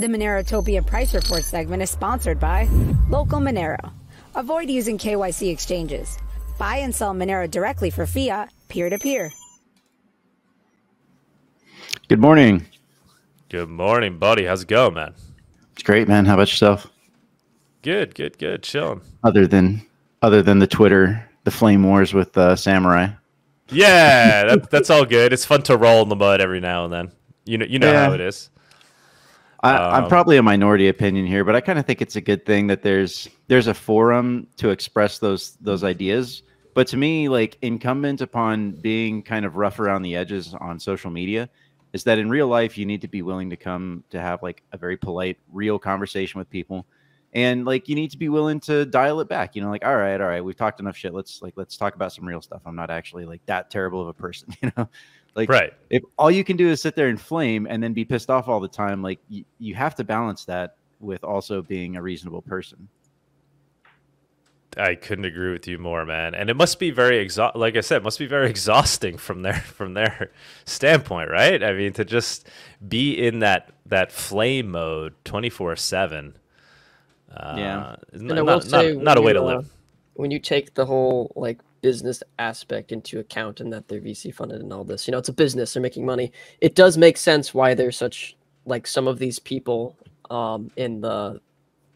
The Monerotopian Price Report segment is sponsored by Local Monero. Avoid using KYC exchanges. Buy and sell Monero directly for fiat, peer to peer. Good morning. Good morning, buddy. How's it going, man? It's great, man. How about yourself? Good, good, good. Chilling. Other than other than the Twitter, the flame wars with uh, Samurai. Yeah, that, that's all good. It's fun to roll in the mud every now and then. You know, you know Yeah. how it is. I, Um, I'm probably a minority opinion here, but I kind of think it's a good thing that there's there's a forum to express those those ideas. But to me, like incumbent upon being kind of rough around the edges on social media, is that in real life you need to be willing to come to have like a very polite, real conversation with people, and like you need to be willing to dial it back. You know, like all right, all right, we've talked enough shit. Let's like let's talk about some real stuff. I'm not actually like that terrible of a person. You know, like Right. if all you can do is sit there and flame and then be pissed off all the time, like y- you have to balance that with also being a reasonable person. I couldn't agree with you more, man. And it must be very exha- like I said, it must be very exhausting from their from their standpoint, right? I mean, to just be in that that flame mode 24/7. Uh, Yeah. is And not, I will not, say, not, not a way to you, uh, live. when you take the whole like business aspect into account and that they're VC funded and all this, you know, it's a business, they're making money. It does make sense why there's such like some of these people um in the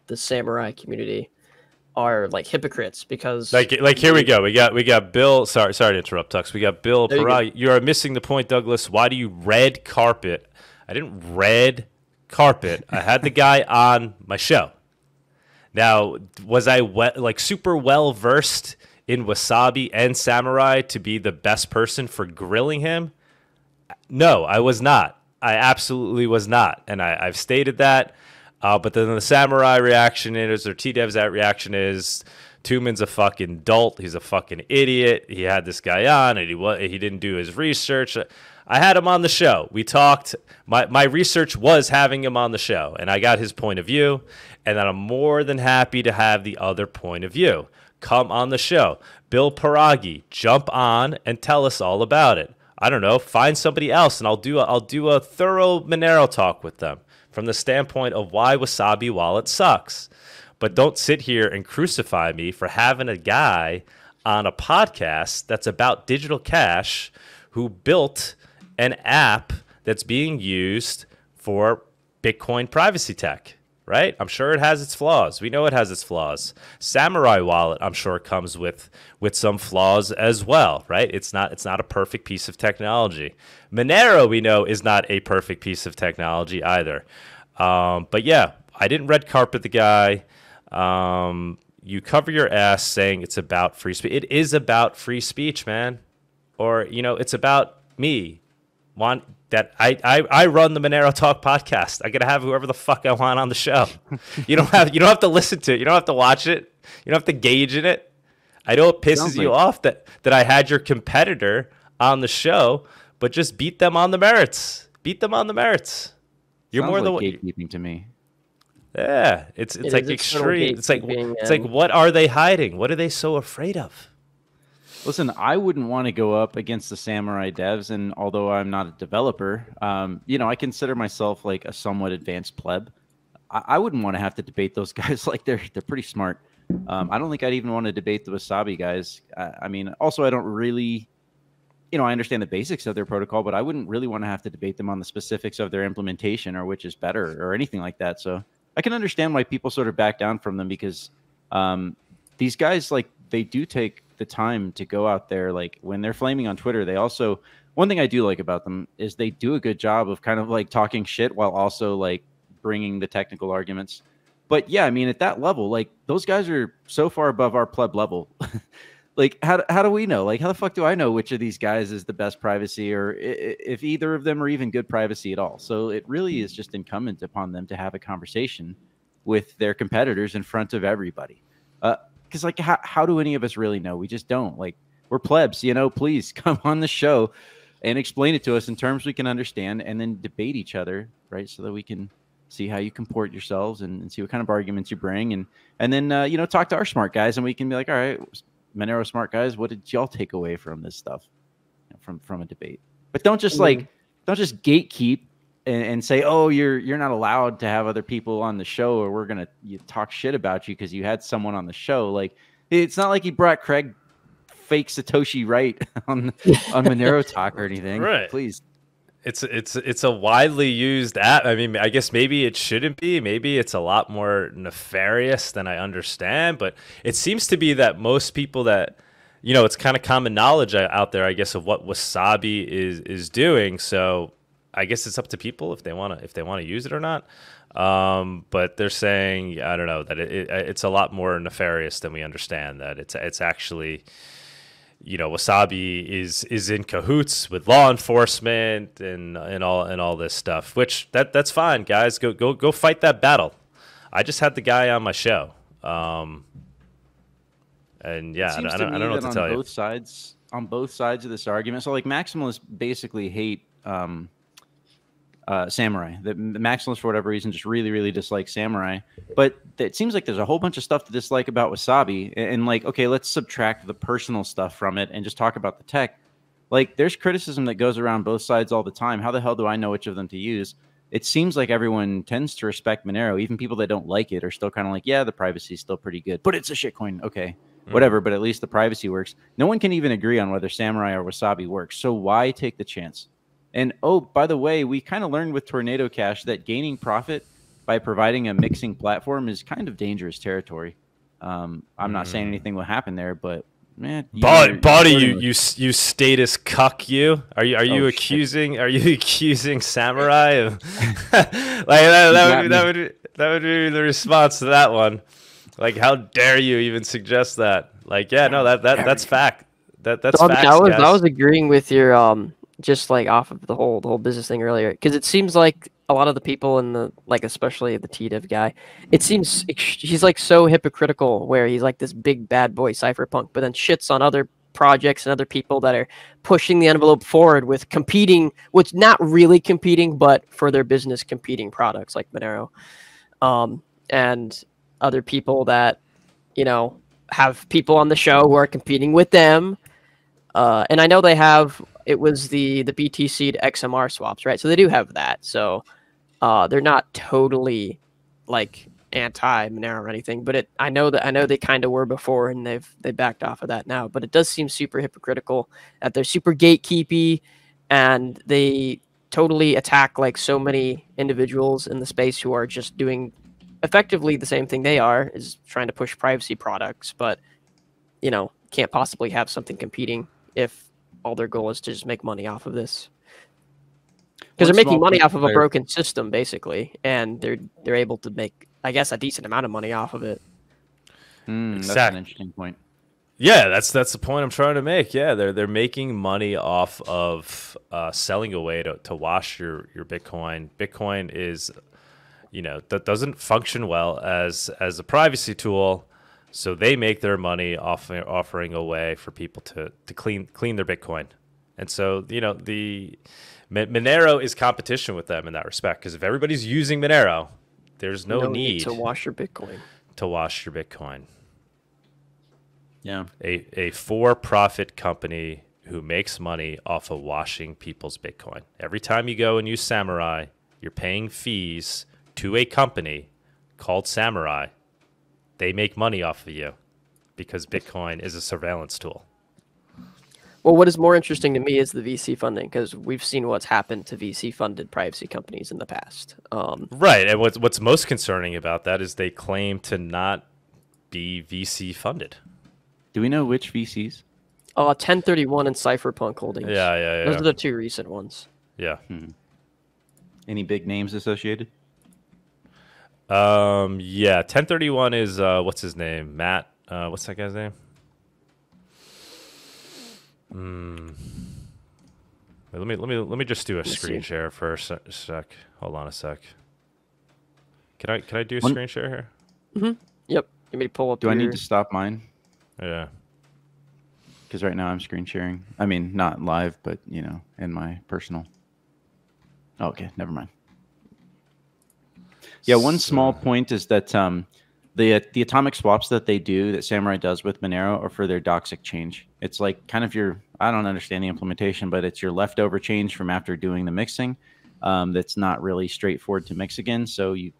the samurai community are like hypocrites because Like, like here we go. We got we got Bill. Sorry, sorry to interrupt, Tux. We got Bill There you. You are missing the point, Douglas. Why do you red carpet? I didn't red carpet. I had the guy on my show. Now, was I we- like super well versed in wasabi and samurai to be the best person for grilling him? No, I was not. I absolutely was not, and I, I've stated that. Uh, but then the samurai reaction is, or T Dev's that reaction is, Tuman's a fucking dolt. He's a fucking idiot. He had this guy on, and he he didn't do his research. I had him on the show. We talked. My my research was having him on the show, and I got his point of view. And I'm more than happy to have the other point of view. Come on the show, Bill Paragi. Jump on and tell us all about it. I don't know. Find somebody else, and I'll do a, I'll do a thorough Monero talk with them from the standpoint of why Wasabi Wallet sucks. But don't sit here and crucify me for having a guy on a podcast that's about digital cash who built an app that's being used for Bitcoin privacy tech, right? I'm sure it has its flaws. We know it has its flaws. Samurai Wallet, I'm sure, comes with with some flaws as well, right? It's not it's not a perfect piece of technology. Monero, we know, is not a perfect piece of technology either. Um, but yeah, I didn't red carpet the guy. Um, you cover your ass saying it's about free speech. It is about free speech, man. Or you know, it's about me. Want that I, I I run the Monero Talk podcast. I gotta have whoever the fuck I want on the show. you don't have you don't have to listen to it. You don't have to watch it. You don't have to gauge in it. I know it pisses Sounds you off that that I had your competitor on the show, but just beat them on the merits. Beat them on the merits. You're Sounds more like than gatekeeping to me. yeah. It's it's It like extreme. It's like it's like what are they hiding? What are they so afraid of? Listen, I wouldn't want to go up against the Samurai devs, and although I'm not a developer, um, you know, I consider myself like a somewhat advanced pleb. I, I wouldn't want to have to debate those guys. like they're they're pretty smart. Um, I don't think I'd even want to debate the Wasabi guys. I, I mean, also I don't really, you know, I understand the basics of their protocol, but I wouldn't really want to have to debate them on the specifics of their implementation or which is better or anything like that. So I can understand why people sort of back down from them because um, these guys like they do take the time to go out there like when they're flaming on twitter they also one thing i do like about them is they do a good job of kind of like talking shit while also like bringing the technical arguments. But yeah i mean at that level like those guys are so far above our pleb level. Like how, how do we know? Like how the fuck do i know which of these guys is the best privacy or if either of them are even good privacy at all? So it really is just incumbent upon them to have a conversation with their competitors in front of everybody uh, because like how, how do any of us really know? We just don't. Like we're plebs you know? Please come on the show and explain it to us in terms we can understand and then debate each other right? So that we can see how you comport yourselves and, and see what kind of arguments you bring and and then uh, you know talk to our smart guys and we can be like all right monero smart guys what did y'all take away from this stuff? You know, from from a debate. But don't just like don't just gatekeep and, and say, "Oh, you're you're not allowed to have other people on the show, or we're gonna you talk shit about you because you had someone on the show." Like, it's not like he brought Craig fake Satoshi right on on Monero talk or anything. Right. Please. It's it's it's a widely used app. I mean, I guess maybe it shouldn't be. Maybe it's a lot more nefarious than I understand. But it seems to be that most people that you know, it's kind of common knowledge uh, out there, I guess, of what Wasabi is is doing. So I guess it's up to people if they want to if they want to use it or not. Um, but they're saying I don't know that it, it, it's a lot more nefarious than we understand. That it's it's actually you know wasabi is is in cahoots with law enforcement and and all and all this stuff which that that's fine guys go go go fight that battle i just had the guy on my show um and yeah i, don't, I don't know what to tell both you both sides on both sides of this argument so like maximalists basically hate um uh, Samurai. The, the Maximalists, for whatever reason, just really, really dislike Samurai. But it seems like there's a whole bunch of stuff to dislike about Wasabi. And, and, like, okay, let's subtract the personal stuff from it and just talk about the tech. Like, there's criticism that goes around both sides all the time. How the hell do I know which of them to use? It seems like everyone tends to respect Monero. Even people that don't like it are still kind of like, yeah, the privacy is still pretty good, but it's a shitcoin. Okay, mm. whatever. But at least the privacy works. No one can even agree on whether Samurai or Wasabi works. So why take the chance? And oh, by the way, we kind of learned with Tornado Cash that gaining profit by providing a mixing platform is kind of dangerous territory. Um, I'm not mm. saying anything will happen there, but man, body, body, you you you status cuck, you are you are you oh, accusing shit. are you accusing samurai of like that, that would be, that would be, that would be the response to that one. Like, how dare you even suggest that? Like, yeah, no, that that that's fact. That that's Dog, facts, I was guys. I was agreeing with your um just like off of the whole the whole business thing earlier because it seems like a lot of the people in the like especially the TDEV guy it seems he's like so hypocritical where he's like this big bad boy cypherpunk but then shits on other projects and other people that are pushing the envelope forward with competing which not really competing but for their business competing products like Monero um, and other people that you know have people on the show who are competing with them uh, and I know they have it was the the BTC to XMR swaps, right? So they do have that. So uh, they're not totally like anti Monero or anything, but it I know that I know they kind of were before, and they've they backed off of that now. But it does seem super hypocritical that they're super gatekeepy, and they totally attack like so many individuals in the space who are just doing effectively the same thing they are is trying to push privacy products, but you know can't possibly have something competing if all their goal is to just make money off of this. Because they're making money off of a broken system basically and they're they're able to make i guess a decent amount of money off of it. Mm, that's an interesting point. Yeah that's that's the point i'm trying to make. Yeah they're they're making money off of uh, selling away to, to wash your your bitcoin. Bitcoin is you know that doesn't function well as as a privacy tool so they make their money off offering a way for people to, to clean clean their Bitcoin. And so, you know, the Monero is competition with them in that respect because if everybody's using Monero, there's no, no need, need to wash your Bitcoin. To wash your Bitcoin. Yeah. A a for-profit company who makes money off of washing people's Bitcoin. Every time you go and use Samurai, you're paying fees to a company called Samurai they make money off of you because Bitcoin is a surveillance tool. Well, what is more interesting to me is the VC funding because we've seen what's happened to VC funded privacy companies in the past. Um, right, and what's what's most concerning about that is they claim to not be VC funded. Do we know which VCs? Uh, 1031 and Cypherpunk Holdings. Yeah, yeah, yeah. Those are the two recent ones. Yeah. Hmm. Any big names associated? Um, yeah, 1031 is uh, what's his name? Matt. Uh, what's that guy's name? Hmm. let me let me let me just do a Let's screen see. share for a sec, sec. Hold on a sec. Can I can I do a One... screen share here? Mm-hmm. Yep. Let me pull up. Do your... I need to stop mine? Yeah. Because right now I'm screen sharing. I mean, not live, but you know, in my personal. Oh, okay, never mind. Yeah, one small point is that um, the the atomic swaps that they do that Samurai does with Monero are for their toxic change. It's like kind of your I don't understand the implementation, but it's your leftover change from after doing the mixing. um, that's not really straightforward to mix again. So you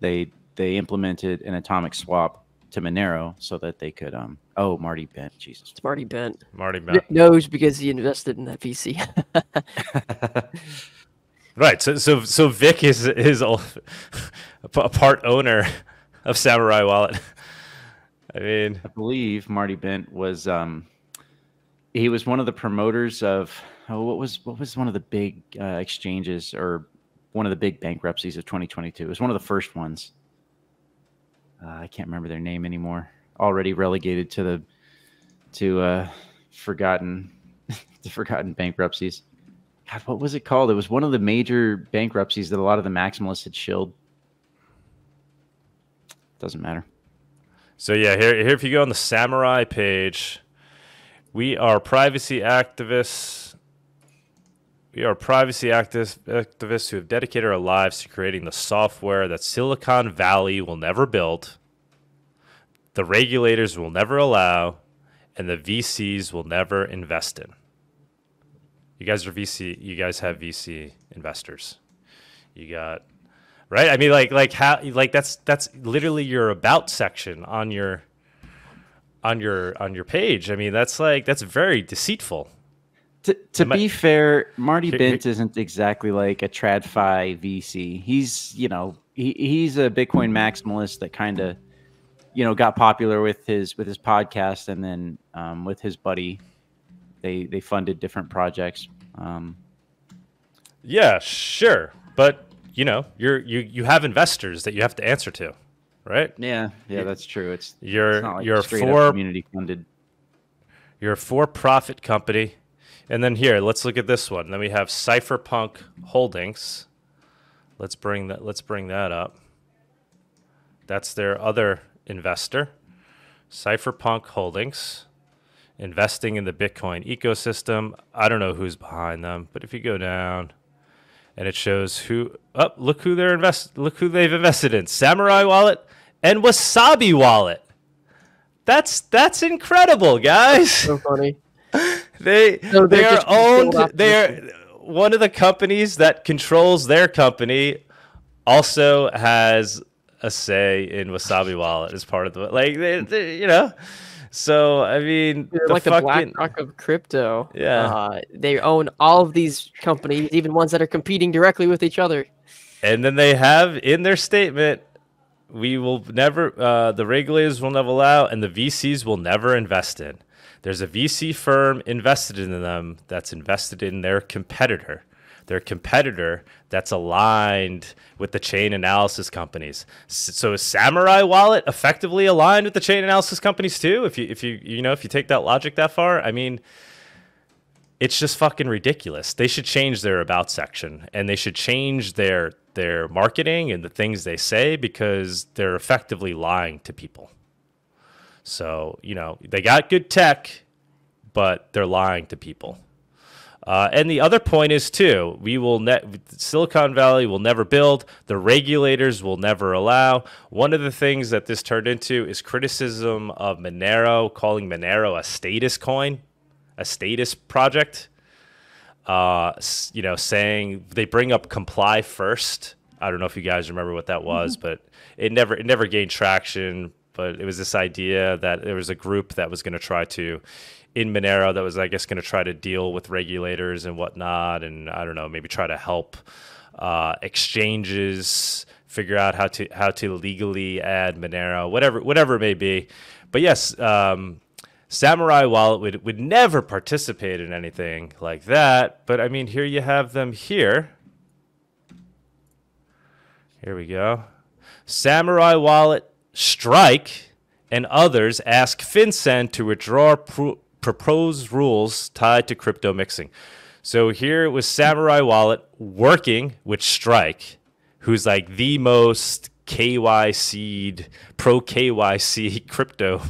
they they implemented an atomic swap to Monero so that they could um oh Marty Bent Jesus It's Marty Bent. Marty N- Bent. knows because he invested in that VC. Right. So so so Vic is is a part owner of Samurai Wallet. I mean, I believe Marty Bent was um he was one of the promoters of oh what was what was one of the big uh, exchanges or one of the big bankruptcies of 2022. It was one of the first ones. Uh, I can't remember their name anymore. Already relegated to the to uh forgotten the forgotten bankruptcies. God, what was it called? It was one of the major bankruptcies that a lot of the maximalists had shilled. Doesn't matter. so yeah, here here if you go on the Samurai page, we are privacy activists. We are privacy activists who have dedicated our lives to creating the software that Silicon Valley will never build, the regulators will never allow, and the VCs will never invest in. You guys are VC. You guys have VC investors. You got right. I mean, like, like how, like that's that's literally your about section on your on your on your page. I mean, that's like that's very deceitful. To, to be fair, Marty Here- Bent isn't exactly like a TradFi VC. He's, you know, he, he's a Bitcoin maximalist that kind of, you know, got popular with his with his podcast, and then um, with his buddy, they they funded different projects. Um, Yeah, sure, but you know, you're you you have investors that you have to answer to, right? yeah, yeah, that's true. It's You're it's not like you're for community funded. You're a for-profit company. And then here, let's look at this one. Then we have Cypherpunk Holdings. Let's bring that let's bring that up. That's their other investor. Cypherpunk Holdings investing in the Bitcoin ecosystem. I don't know who's behind them, but if you go down and it shows who up, oh, look who they're invest look who they've invested in. Samurai Wallet and Wasabi Wallet. That's that's incredible, guys. so funny. They So they they're are just being sold owned. They're one of the companies that controls their company. Also has a say in Wasabi Wallet as part of the like. They, they- you know, so I mean, They're the like the fucking BlackRock of crypto. Yeah. Uh, they own all of these companies, even ones that are competing directly with each other. And then they have in their statement, we will never, uh, the regulators will never allow, and the VCs will never invest in. There's a VC firm invested in them that's invested in their competitor. Their competitor that's aligned with the chain analysis companies. So is Samurai Wallet effectively aligned with the chain analysis companies too? If you if you you know if you take that logic that far, I mean, it's just fucking ridiculous. They should change their about section and they should change their their marketing and the things they say because they're effectively lying to people. So, you know, they got good tech, but they're lying to people. Uh, and the other point is too, we will ne- Silicon Valley will never build. The regulators will never allow. One of the things that this turned into is criticism of Monero, calling Monero a statist coin, a statist project. Uh, you know, saying they bring up comply first. I don't know if you guys remember what that was, but it never it never gained traction. But it was this idea that there was a group that was going to try to in Monero that was, I guess, going to try to deal with regulators and whatnot, and I don't know, maybe try to help uh, exchanges figure out how to how to legally add Monero, whatever whatever it may be. But yes, um, Samurai Wallet would would never participate in anything like that. But I mean, here you have them here. Here we go. Samurai Wallet, Strike, and others ask FinCEN to withdraw pro- proposed rules tied to crypto mixing. So here it was Samurai Wallet working with Strike, who's like the most KYC, pro KYC crypto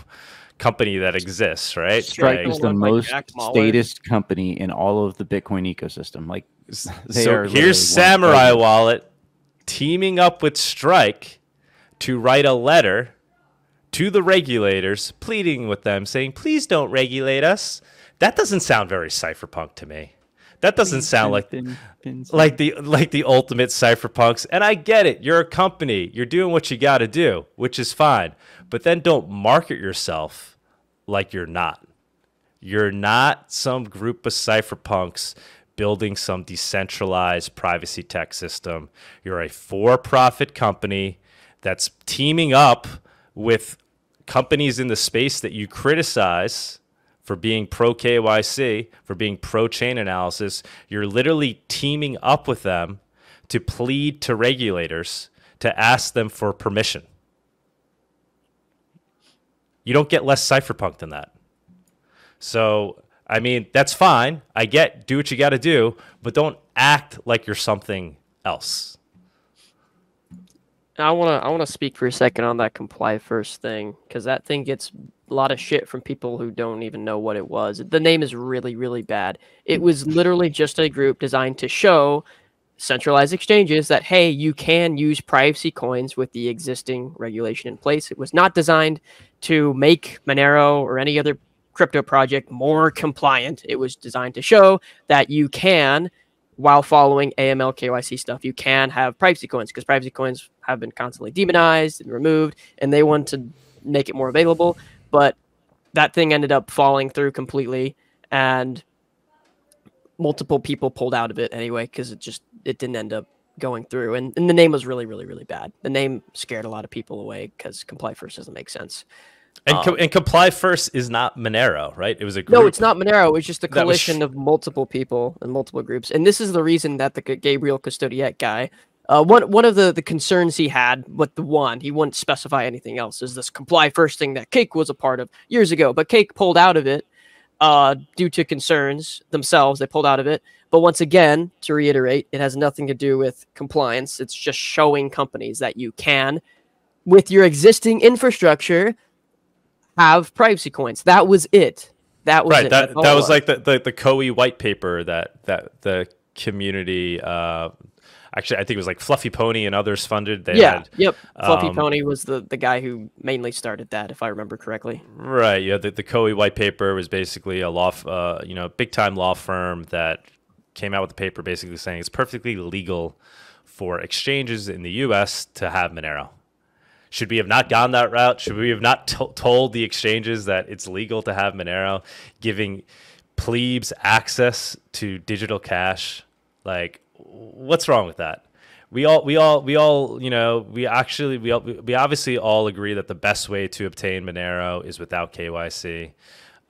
company that exists, right? Strike Like- is the most Mallers. statist company in all of the Bitcoin ecosystem. Like, so are literally one here's Samurai. Wallet teaming up with Strike to write a letter to the regulators, pleading with them, saying, please don't regulate us. That doesn't sound very cypherpunk to me. That doesn't sound like like the like the ultimate cypherpunks. And I get it. You're a company. You're doing what you got to do, which is fine. But then don't market yourself like you're not. You're not some group of cypherpunks building some decentralized privacy tech system. You're a for-profit company that's teaming up with companies in the space that you criticize for being pro KYC, for being pro chain analysis. You're literally teaming up with them to plead to regulators to ask them for permission. You don't get less cypherpunk than that. So, I mean, that's fine. I get do what you got to do, but don't act like you're something else. I want to I want to speak for a second on that comply first thing because that thing gets a lot of shit from people who don't even know what it was. The name is really really bad. It was literally just a group designed to show centralized exchanges that hey, you can use privacy coins with the existing regulation in place. It was not designed to make Monero or any other crypto project more compliant. It was designed to show that you can while following AML KYC stuff, you can have privacy coins because privacy coins have been constantly demonized and removed, and they want to make it more available. But that thing ended up falling through completely, and multiple people pulled out of it anyway because it just it didn't end up going through. And, and the name was really, really, really bad. The name scared a lot of people away because comply first doesn't make sense. And, co- Um, and comply first is not Monero, right? It was a group. No, it's not Monero. It was just a coalition of multiple people and multiple groups. And this is the reason that the Gabriel Custodiet guy, uh, one one of the, the concerns he had with the one, he wouldn't specify anything else, is this comply first thing that Cake was a part of years ago. But Cake pulled out of it uh, due to concerns themselves. They pulled out of it. But once again, to reiterate, it has nothing to do with compliance. It's just showing companies that you can, with your existing infrastructure, have privacy coins. That was it. That was right. it. That that was like the the, the Coie white paper that that the community. Uh, actually, I think it was like Fluffy Pony and others funded. They yeah. had Yep. Fluffy um, Pony was the the guy who mainly started that, if I remember correctly. Right. Yeah. The, the Coie white paper was basically a law, uh, you know, big time law firm that came out with a paper basically saying it's perfectly legal for exchanges in the U.S. to have Monero. Should we have not gone that route? Should we have not to- told the exchanges that it's legal to have Monero, giving plebes access to digital cash? Like, what's wrong with that? We all, we all, we all, you know, we actually, we, all, we obviously all agree that the best way to obtain Monero is without KYC.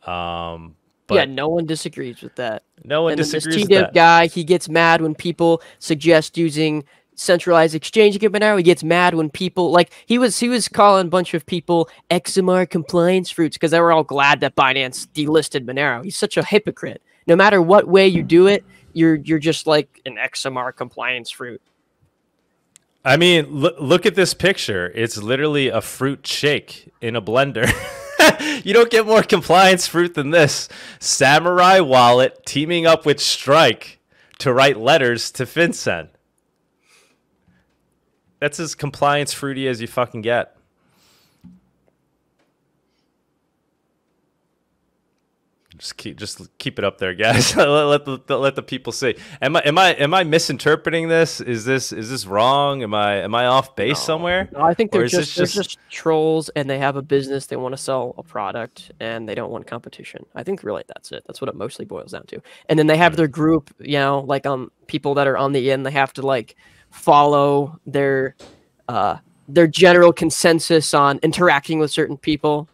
Um, but yeah, no one disagrees with that. no one and disagrees this with TDIP that. guy, he gets mad when people suggest using centralized exchange to get Monero. He gets mad when people like he was he was calling a bunch of people XMR compliance fruits because they were all glad that Binance delisted Monero. He's such a hypocrite. No matter what way you do it, you're you're just like an XMR compliance fruit. I mean, look, look at this picture. It's literally a fruit shake in a blender. you don't get more compliance fruit than this. Samurai Wallet teaming up with Strike to write letters to FinCEN. That's as compliance fruity as you fucking get. Just keep just keep it up there, guys. let, let the let the people see. Am I am I am I misinterpreting this? Is this is this wrong? Am I am I off base somewhere? No, I think they're just, they're just trolls and they have a business. They want to sell a product and they don't want competition. I think really that's it. That's what it mostly boils down to. And then they have their group, you know, like um people that are on the end. They have to like follow their uh their general consensus on interacting with certain people.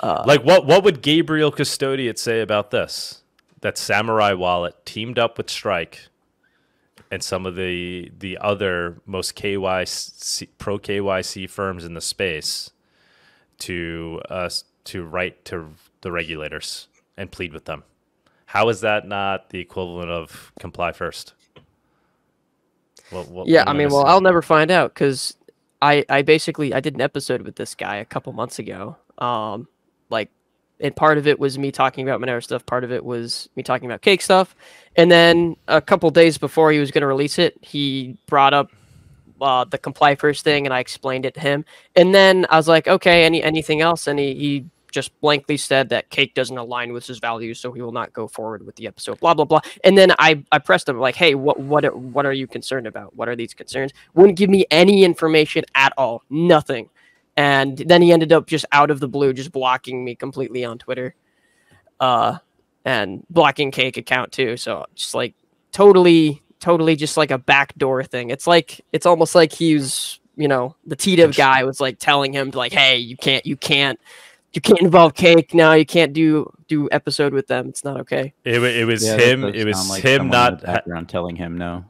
Uh, Like what what would Gabriel Custodiet say about this? That Samurai Wallet teamed up with Strike and some of the the other most KYC pro KYC firms in the space to uh, to write to the regulators and plead with them. How is that not the equivalent of comply first? What, what, yeah, what I am mean, well. I'll never find out because I I basically I did an episode with this guy a couple months ago. Um, like, and part of it was me talking about Monero stuff. Part of it was me talking about cake stuff. And then a couple days before he was going to release it, he brought up uh, the comply first thing, and I explained it to him. And then I was like, okay, any anything else? And he, he just blankly said that cake doesn't align with his values, so he will not go forward with the episode. Blah blah blah. And then I I pressed him like, hey, what what are, what are you concerned about? What are these concerns? Wouldn't give me any information at all, nothing. And then he ended up just out of the blue, just blocking me completely on Twitter, uh, and blocking Cake account too. So just like totally, totally, just like a backdoor thing. It's like it's almost like he's you know the TDIV guy was like telling him like, hey, you can't, you can't you can't involve cake now. You can't do do episode with them. It's not okay. It, wa- it was Yeah, him. It was like him not. the Ha- background telling him no.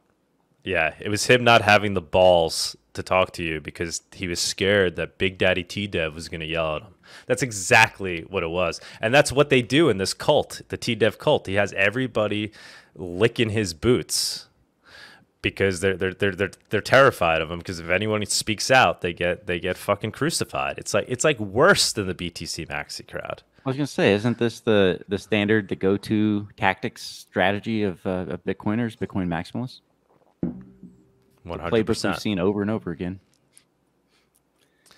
yeah, it was him not having the balls to talk to you because he was scared that Big Daddy T Dev was going to yell at him. That's exactly what it was, and that's what they do in this cult, the T Dev cult. He has everybody licking his boots because they're they're they're they're, they're terrified of him because if anyone speaks out, they get they get fucking crucified. It's like it's like worse than the BTC Maxi crowd. I was gonna say, isn't this the the standard, the go-to tactics strategy of, uh, of Bitcoiners, Bitcoin maximalists? One The hundred playbook we've percent. seen over and over again.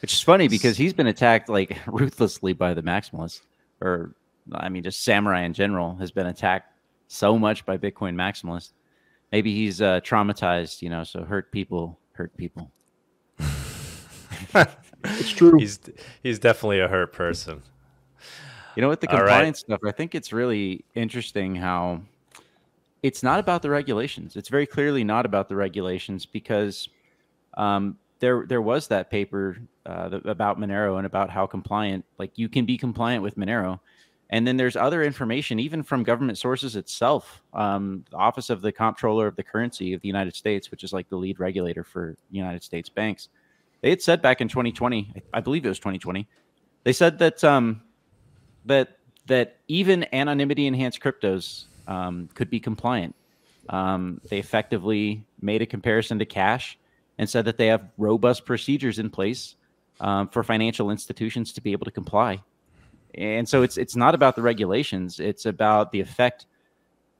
Which is funny because he's been attacked like ruthlessly by the maximalists, or I mean, just samurai in general has been attacked so much by Bitcoin maximalists. Maybe he's uh, traumatized, you know. So hurt people hurt people. It's true. He's he's definitely a hurt person. You know, with the All right. compliance stuff, I think it's really interesting how it's not about the regulations. It's very clearly not about the regulations because um, there there was that paper uh, about Monero and about how compliant, like you can be compliant with Monero. And then there's other information, even from government sources itself. Um, the Office of the Comptroller of the Currency of the United States, which is like the lead regulator for United States banks, they had said back in 2020, I believe it was 2020, they said that um, that that even anonymity enhanced cryptos um, could be compliant. Um, they effectively made a comparison to cash and said that they have robust procedures in place um, for financial institutions to be able to comply. And so it's it's not about the regulations; it's about the effect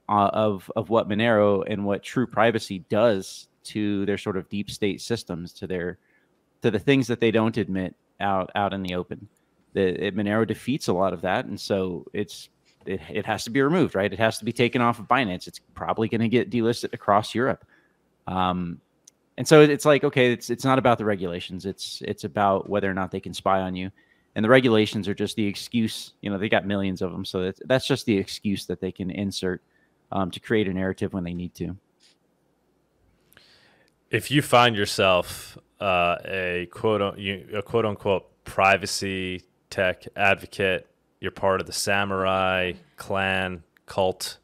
uh, of of what Monero and what true privacy does to their sort of deep state systems, to their to the things that they don't admit out out in the open the it, Monero defeats a lot of that, and so it's it, it has to be removed, right? It has to be taken off of Binance. It's probably going to get delisted across Europe, um, and so it's like okay, it's it's not about the regulations. It's it's about whether or not they can spy on you, and the regulations are just the excuse. You know, they got millions of them, so that's that's just the excuse that they can insert um, to create a narrative when they need to. if you find yourself uh, a quote a quote unquote privacy tech advocate, you're part of the samurai clan cult,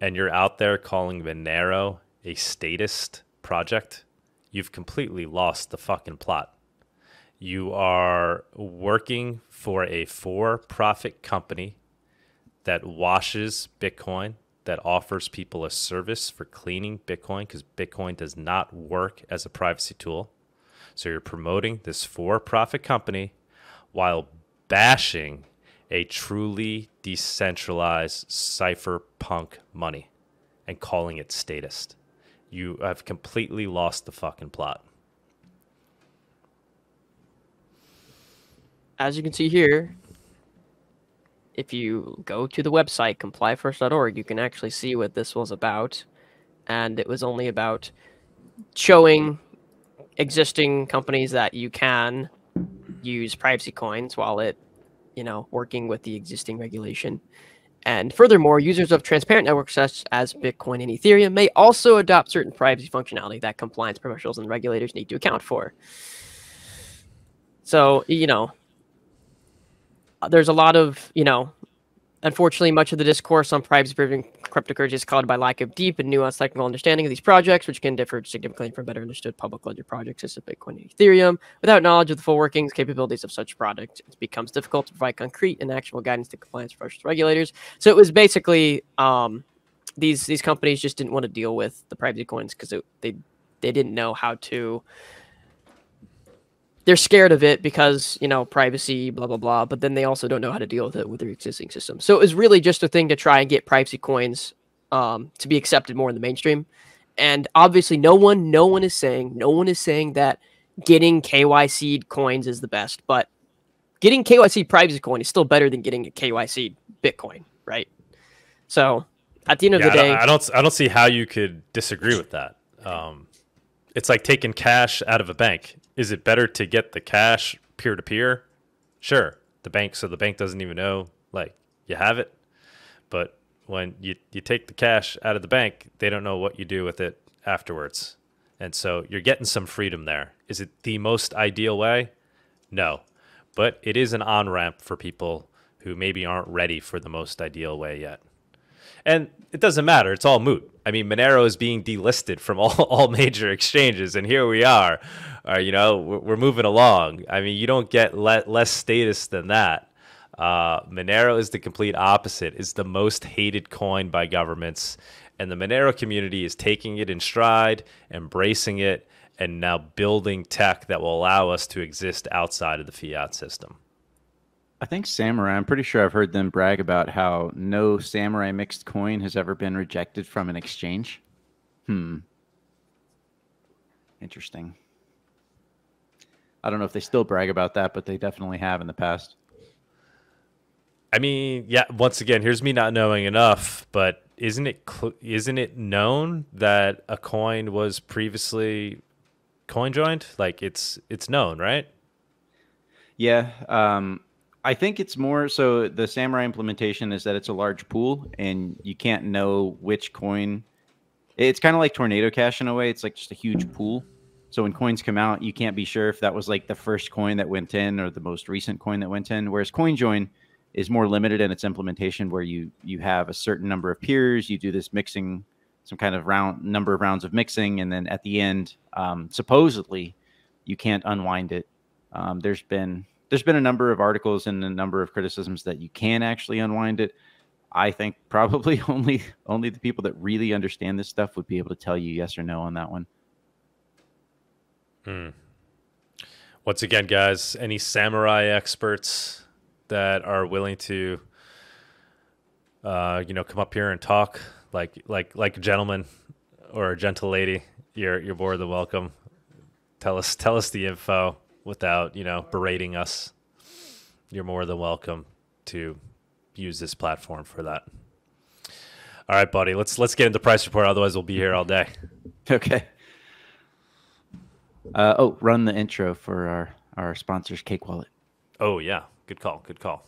and you're out there calling Monero a statist project, you've completely lost the fucking plot. You are working for a for-profit company that washes Bitcoin, that offers people a service for cleaning Bitcoin because Bitcoin does not work as a privacy tool. So you're promoting this for profit company while bashing a truly decentralized cypherpunk money and calling it statist. You have completely lost the fucking plot. As you can see here, if you go to the website complyfirst.org, you can actually see what this was about. And it was only about showing existing companies that you can use privacy coins while it, you know, working with the existing regulation. And furthermore, users of transparent networks such as Bitcoin and Ethereum may also adopt certain privacy functionality that compliance professionals and regulators need to account for. So, you know, uh, there's a lot of, you know, unfortunately, much of the discourse on privacy driven cryptocurrency is clouded by lack of deep and nuanced technical understanding of these projects, which can differ significantly from better understood public ledger projects such as Bitcoin and Ethereum. Without knowledge of the full workings, capabilities of such products, it becomes difficult to provide concrete and actionable guidance to compliance professionals regulators. So it was basically um, these these companies just didn't want to deal with the privacy coins because they they didn't know how to they're scared of it because you know privacy blah blah blah but then they also don't know how to deal with it with their existing system so it was really just a thing to try and get privacy coins um, to be accepted more in the mainstream and obviously no one no one is saying no one is saying that getting kyc coins is the best but getting KYC privacy coin is still better than getting a KYC Bitcoin, right? So at the end of Yeah, the I day, don't, I don't I don't see how you could disagree with that. Um, it's like taking cash out of a bank. Is it better to get the cash peer to peer? Sure, the bank so the bank doesn't even know like you have it. But when you you take the cash out of the bank, they don't know what you do with it afterwards. And so you're getting some freedom there. Is it the most ideal way? No. But it is an on ramp for people who maybe aren't ready for the most ideal way yet. And it doesn't matter. It's all moot. I mean, Monero is being delisted from all, all major exchanges, and here we are. Uh, you know, we're, we're moving along. I mean, you don't get le- less status than that. Uh, Monero is the complete opposite. It's the most hated coin by governments, and the Monero community is taking it in stride, embracing it, and now building tech that will allow us to exist outside of the fiat system. I think Samurai, I'm pretty sure I've heard them brag about how no Samurai mixed coin has ever been rejected from an exchange. Hmm. Interesting. I don't know if they still brag about that, but they definitely have in the past. I mean, yeah. Once again, here's me not knowing enough, but isn't it cl- isn't it known that a coin was previously coin joined? Like it's it's known, right? Yeah, um, I think it's more so. The Samurai implementation is that it's a large pool, and you can't know which coin. It's kind of like Tornado Cash in a way. It's like just a huge pool. So when coins come out, you can't be sure if that was like the first coin that went in or the most recent coin that went in. Whereas CoinJoin is more limited in its implementation, where you you have a certain number of peers, you do this mixing, some kind of round number of rounds of mixing, and then at the end, um, supposedly, you can't unwind it. Um, there's been there's been a number of articles and a number of criticisms that you can actually unwind it. I think probably only only the people that really understand this stuff would be able to tell you yes or no on that one. Hmm. Once again, guys, any samurai experts that are willing to, uh, you know, come up here and talk like like like a gentleman or a gentle lady, you're you're more than welcome. Tell us tell us the info without you know berating us. You're more than welcome to use this platform for that. All right, buddy. Let's let's get into price report. Otherwise, we'll be here all day. Okay. Uh, oh, run the intro for our our sponsors, Cake Wallet. Oh yeah, good call. Good call.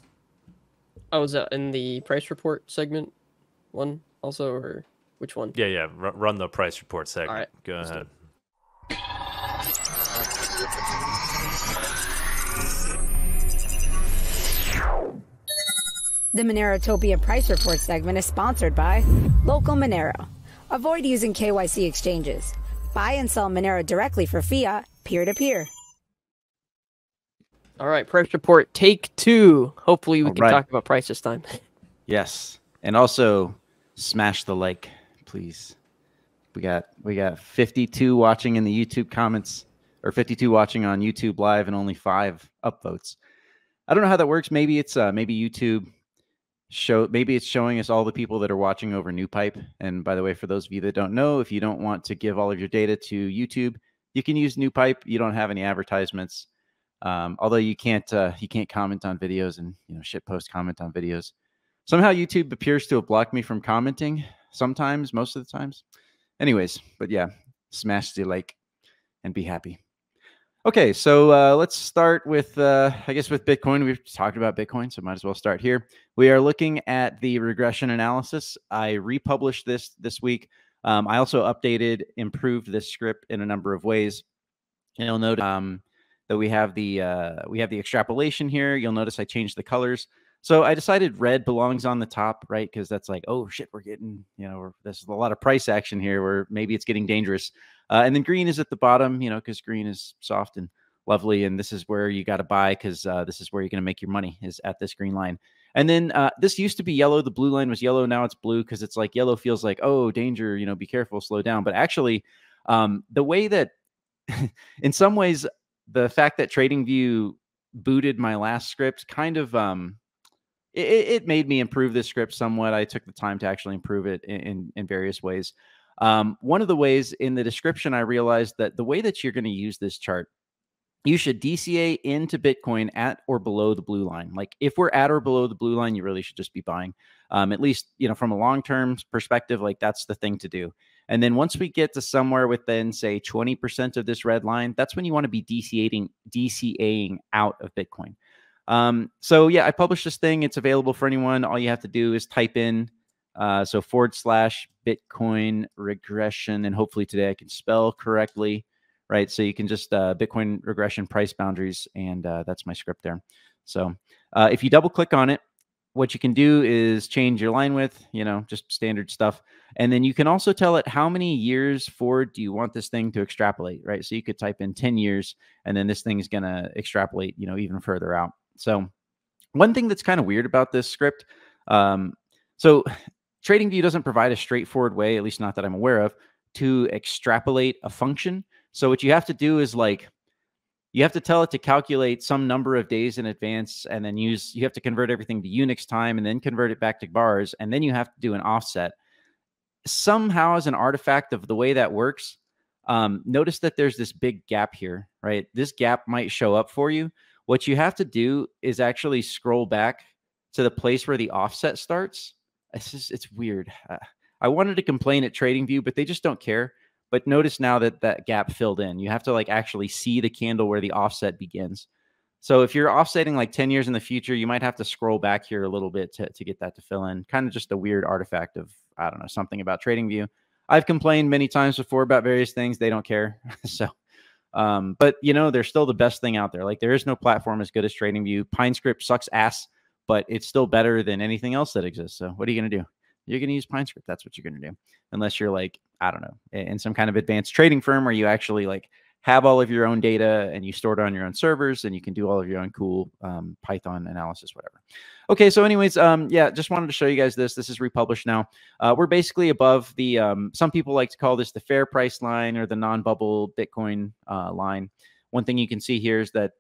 oh, is that in the price report segment one also, or which one? Yeah, yeah. R- run the price report segment. right, Go let's ahead. The Monerotopia Price Report segment is sponsored by Local Monero. Avoid using KYC exchanges. Buy and sell Monero directly for fiat, peer to peer. All right, price report take two. Hopefully, we All can right. talk about price this time. Yes, and also smash the like, please. We got we got 52 watching in the YouTube comments, or 52 watching on YouTube Live, and only five upvotes. I don't know how that works. Maybe it's uh, maybe YouTube show maybe it's showing us all the people that are watching over NewPipe. And by the way, for those of you that don't know, if you don't want to give all of your data to YouTube, you can use NewPipe. You don't have any advertisements. Um, although you can't uh, you can't comment on videos and you know shit post comment on videos. Somehow YouTube appears to have blocked me from commenting sometimes, most of the times. Anyways, but yeah, smash the like and be happy. Okay, so uh, let's start with, uh, I guess, with Bitcoin. We've talked about Bitcoin, so might as well start here. We are looking at the regression analysis. I republished this this week. Um, I also updated, improved this script in a number of ways. You'll note um, that we have the uh, we have the extrapolation here. You'll notice I changed the colors. So I decided red belongs on the top, right? Because that's like, oh shit, we're getting, you know, there's a lot of price action here where maybe it's getting dangerous. Uh, and then green is at the bottom, you know, because green is soft and lovely. And this is where you got to buy because uh, this is where you're going to make your money is at this green line. And then uh, this used to be yellow. The blue line was yellow. Now it's blue because it's like yellow feels like, oh, danger, you know, be careful, slow down. But actually, um, the way that, in some ways, the fact that TradingView booted my last script kind of um, it, it made me improve this script somewhat. I took the time to actually improve it in, in, in various ways. Um, one of the ways in the description, I realized that the way that you're going to use this chart you should DCA into Bitcoin at or below the blue line. Like if we're at or below the blue line, you really should just be buying. Um, at least, you know, from a long term perspective, like that's the thing to do. And then once we get to somewhere within, say, 20% of this red line, that's when you want to be DCAing, DCAing out of Bitcoin. Um, so yeah, I published this thing. It's available for anyone. All you have to do is type in uh, so forward slash Bitcoin regression, and hopefully today I can spell correctly, right? So you can just uh, Bitcoin regression price boundaries, and uh, that's my script there. So uh, if you double click on it, what you can do is change your line width, you know, just standard stuff. And then you can also tell it how many years forward do you want this thing to extrapolate, right? So you could type in 10 years and then this thing is going to extrapolate, you know, even further out. So one thing that's kind of weird about this script, um, so TradingView doesn't provide a straightforward way, at least not that I'm aware of, to extrapolate a function. So what you have to do is like you have to tell it to calculate some number of days in advance and then use you have to convert everything to Unix time and then convert it back to bars and then you have to do an offset. Somehow as an artifact of the way that works, um, notice that there's this big gap here, right? This gap might show up for you. What you have to do is actually scroll back to the place where the offset starts. It's just, it's weird. Uh, I wanted to complain at TradingView, but they just don't care. But notice now that that gap filled in. You have to like actually see the candle where the offset begins. So if you're offsetting like 10 years in the future, you might have to scroll back here a little bit to, to get that to fill in. Kind of just a weird artifact of, I don't know, something about TradingView. I've complained many times before about various things. They don't care. so um, but you know, they're still the best thing out there. Like there is no platform as good as TradingView. PineScript sucks ass, but it's still better than anything else that exists. So what are you going to do? You're going to use PineScript. That's what you're going to do. Unless you're like, I don't know, in some kind of advanced trading firm where you actually like have all of your own data and you store it on your own servers and you can do all of your own cool um, Python analysis, whatever. Okay, so anyways, um, yeah, just wanted to show you guys this. This is republished now. Uh, we're basically above the. Um, some people like to call this the fair price line or the non-bubble Bitcoin uh, line. One thing you can see here is that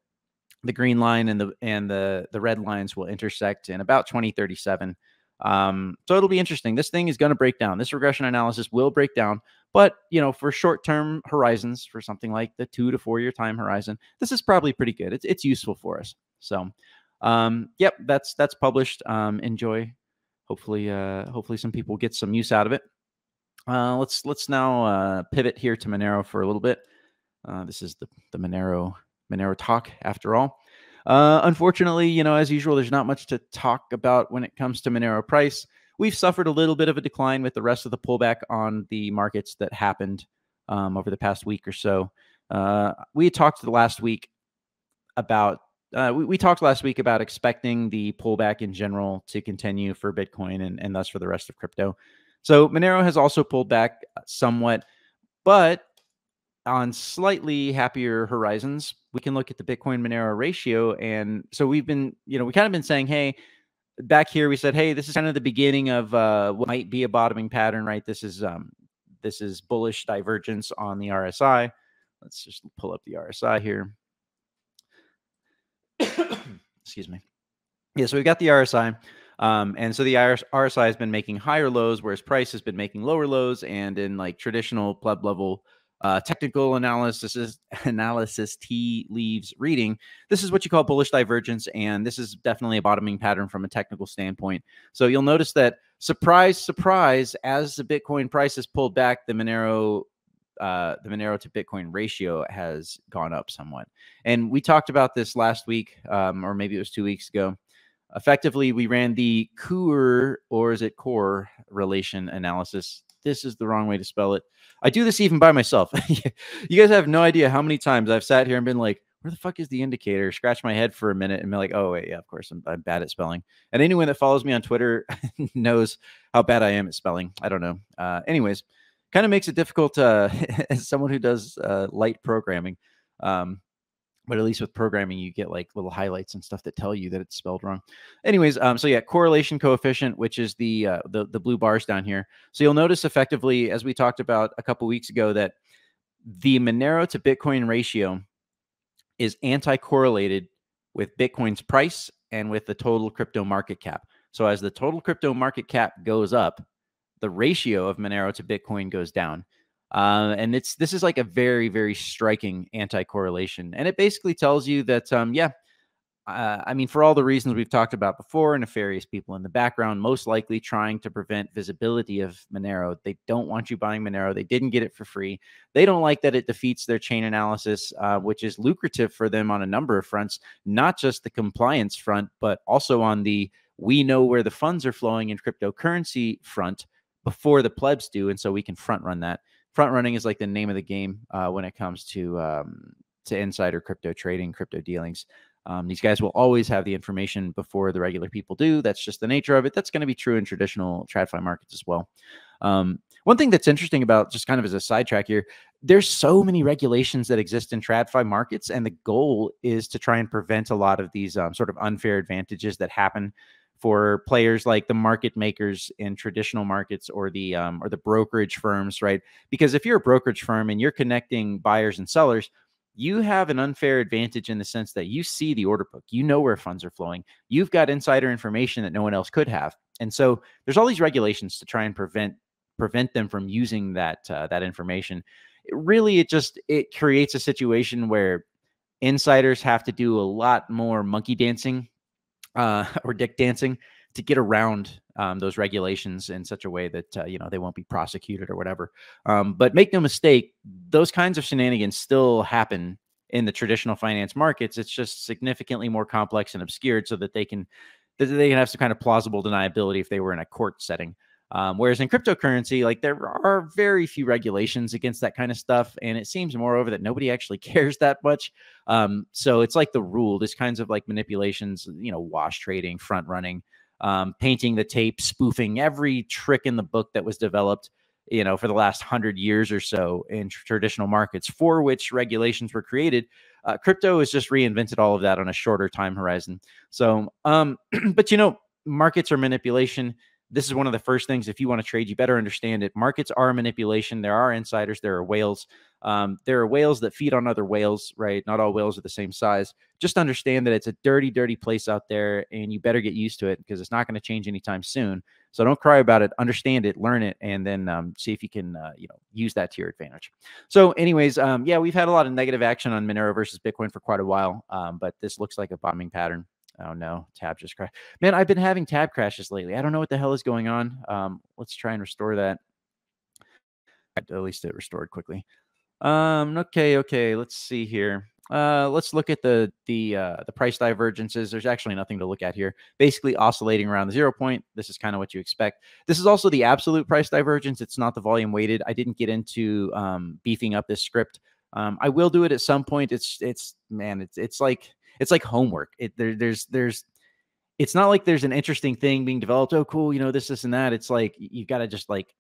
the green line and the and the the red lines will intersect in about 2037. Um, so it'll be interesting. This thing is going to break down. This regression analysis will break down. But you know, for short-term horizons, for something like the two to four-year time horizon, this is probably pretty good. It's it's useful for us. So, um, yep, that's that's published. Um, enjoy. Hopefully, uh, hopefully some people get some use out of it. Uh, let's let's now uh, pivot here to Monero for a little bit. Uh, this is the the Monero Monero talk after all. Uh, unfortunately, you know, as usual, there's not much to talk about when it comes to Monero price. We've suffered a little bit of a decline with the rest of the pullback on the markets that happened um, over the past week or so. Uh, we talked the last week about uh, we, we, talked last week about expecting the pullback in general to continue for Bitcoin and, and thus for the rest of crypto. So Monero has also pulled back somewhat, but on slightly happier horizons, we can look at the Bitcoin Monero ratio. And so we've been, you know, we kind of been saying, hey, back here we said, hey, this is kind of the beginning of uh, what might be a bottoming pattern, right? This is um, this is bullish divergence on the RSI. Let's just pull up the RSI here. Excuse me. Yeah, so we've got the RSI. Um, and so the RSI has been making higher lows, whereas price has been making lower lows. And in like traditional pleb level uh, technical analysis is analysis tea leaves reading. This is what you call bullish divergence and this is definitely a bottoming pattern from a technical standpoint. So you'll notice that surprise surprise as the bitcoin price has pulled back the monero uh, the monero to bitcoin ratio has gone up somewhat. And we talked about this last week um, or maybe it was two weeks ago. Effectively we ran the core or is it core relation analysis this is the wrong way to spell it. I do this even by myself. you guys have no idea how many times I've sat here and been like, where the fuck is the indicator? Scratch my head for a minute and be like, oh, wait, yeah, of course, I'm, I'm bad at spelling. And anyone that follows me on Twitter knows how bad I am at spelling. I don't know. Uh, anyways, kind of makes it difficult uh, as someone who does uh, light programming. Um, but at least with programming you get like little highlights and stuff that tell you that it's spelled wrong. Anyways um so yeah correlation coefficient which is the uh, the, the blue bars down here. So you'll notice effectively as we talked about a couple weeks ago that the monero to bitcoin ratio is anti-correlated with bitcoin's price and with the total crypto market cap. So as the total crypto market cap goes up the ratio of monero to bitcoin goes down Uh, and it's this is like a very very striking anti-correlation, and it basically tells you that um, yeah, uh, I mean for all the reasons we've talked about before, nefarious people in the background, most likely trying to prevent visibility of Monero. They don't want you buying Monero. They didn't get it for free. They don't like that it defeats their chain analysis, uh, which is lucrative for them on a number of fronts, not just the compliance front, but also on the we know where the funds are flowing in cryptocurrency front before the plebs do, and so we can front run that front running is like the name of the game uh, when it comes to um, to insider crypto trading, crypto dealings. Um, these guys will always have the information before the regular people do. That's just the nature of it. That's going to be true in traditional TradFi markets as well. Um, one thing that's interesting about just kind of as a sidetrack here, there's so many regulations that exist in TradFi markets, and the goal is to try and prevent a lot of these um, sort of unfair advantages that happen for players like the market makers in traditional markets or the um, or the brokerage firms, right? Because if you're a brokerage firm and you're connecting buyers and sellers, you have an unfair advantage in the sense that you see the order book, you know where funds are flowing, you've got insider information that no one else could have, and so there's all these regulations to try and prevent prevent them from using that uh, that information. It really, it just it creates a situation where insiders have to do a lot more monkey dancing uh, or dick dancing to get around um, those regulations in such a way that uh, you know they won't be prosecuted or whatever. Um, but make no mistake, those kinds of shenanigans still happen in the traditional finance markets. It's just significantly more complex and obscured, so that they can that they can have some kind of plausible deniability if they were in a court setting. Um, whereas in cryptocurrency, like there are very few regulations against that kind of stuff, and it seems moreover that nobody actually cares that much. Um, so it's like the rule. This kinds of like manipulations, you know, wash trading, front running, um, painting the tape, spoofing every trick in the book that was developed, you know, for the last hundred years or so in tr- traditional markets, for which regulations were created. Uh, crypto has just reinvented all of that on a shorter time horizon. So, um, but you know, markets are manipulation this is one of the first things if you want to trade you better understand it. Markets are manipulation there are insiders there are whales um, there are whales that feed on other whales right? Not all whales are the same size. Just understand that it's a dirty dirty place out there and you better get used to it because it's not going to change anytime soon. So don't cry about it understand it learn it and then um, see if you can uh, you know use that to your advantage. So anyways um, yeah we've had a lot of negative action on monero versus bitcoin for quite a while um, but this looks like a bombing pattern Oh no, tab just crashed. Man, I've been having tab crashes lately. I don't know what the hell is going on. Um, let's try and restore that. At least it restored quickly. Um, okay, okay. Let's see here. Uh, let's look at the the uh, the price divergences. There's actually nothing to look at here. Basically, oscillating around the zero point. This is kind of what you expect. This is also the absolute price divergence. It's not the volume weighted. I didn't get into um, beefing up this script. Um, I will do it at some point. It's it's man, it's it's like it's like homework. It there, there's there's it's not like there's an interesting thing being developed. Oh, cool, you know this, this, and that. It's like you've got to just like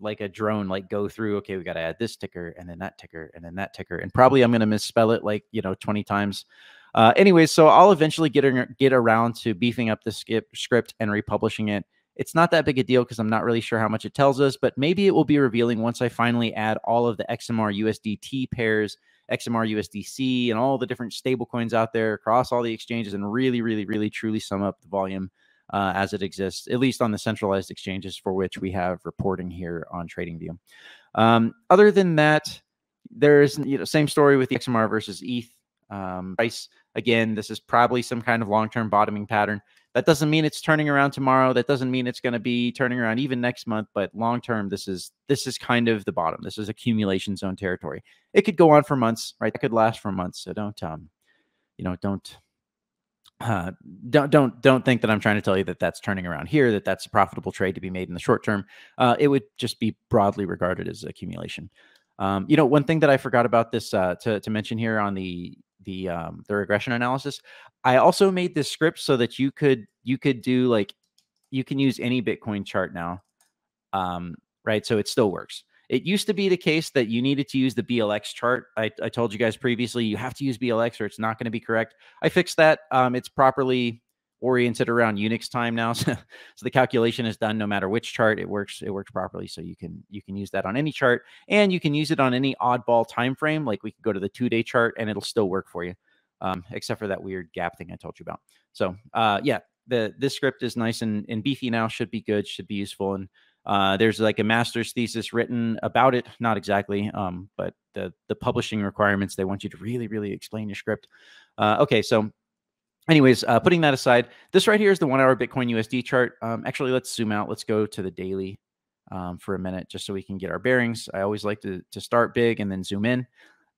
like a drone, like go through. Okay, we got to add this ticker and then that ticker and then that ticker, and probably I'm going to misspell it like you know 20 times. Uh, anyways, so I'll eventually get get around to beefing up the skip script and republishing it. It's not that big a deal because I'm not really sure how much it tells us, but maybe it will be revealing once I finally add all of the XMR USDT pairs XMR USDC and all the different stable coins out there across all the exchanges and really, really, really truly sum up the volume uh, as it exists, at least on the centralized exchanges for which we have reporting here on TradingView. Um, other than that, there's you know same story with the XMR versus ETH um, price. Again, this is probably some kind of long-term bottoming pattern. That doesn't mean it's turning around tomorrow. That doesn't mean it's going to be turning around even next month. But long term, this is this is kind of the bottom. This is accumulation zone territory. It could go on for months, right? It could last for months. So don't um, you know, don't uh, don't don't don't think that I'm trying to tell you that that's turning around here. That that's a profitable trade to be made in the short term. Uh, it would just be broadly regarded as accumulation. Um, you know, one thing that I forgot about this uh, to to mention here on the the um, the regression analysis. I also made this script so that you could you could do like you can use any Bitcoin chart now, um, right? So it still works. It used to be the case that you needed to use the BLX chart. I, I told you guys previously you have to use BLX or it's not going to be correct. I fixed that. Um, it's properly oriented around Unix time now. So, so the calculation is done no matter which chart it works. It works properly. So you can you can use that on any chart and you can use it on any oddball time frame. Like we could go to the two day chart and it'll still work for you, um, except for that weird gap thing I told you about. So uh, yeah, the this script is nice and, and beefy now. Should be good. Should be useful. And Uh, there's like a master's thesis written about it, not exactly, um, but the the publishing requirements they want you to really really explain your script. Uh, okay, so anyways, uh, putting that aside, this right here is the one hour Bitcoin USD chart. Um, actually, let's zoom out. Let's go to the daily um, for a minute just so we can get our bearings. I always like to to start big and then zoom in.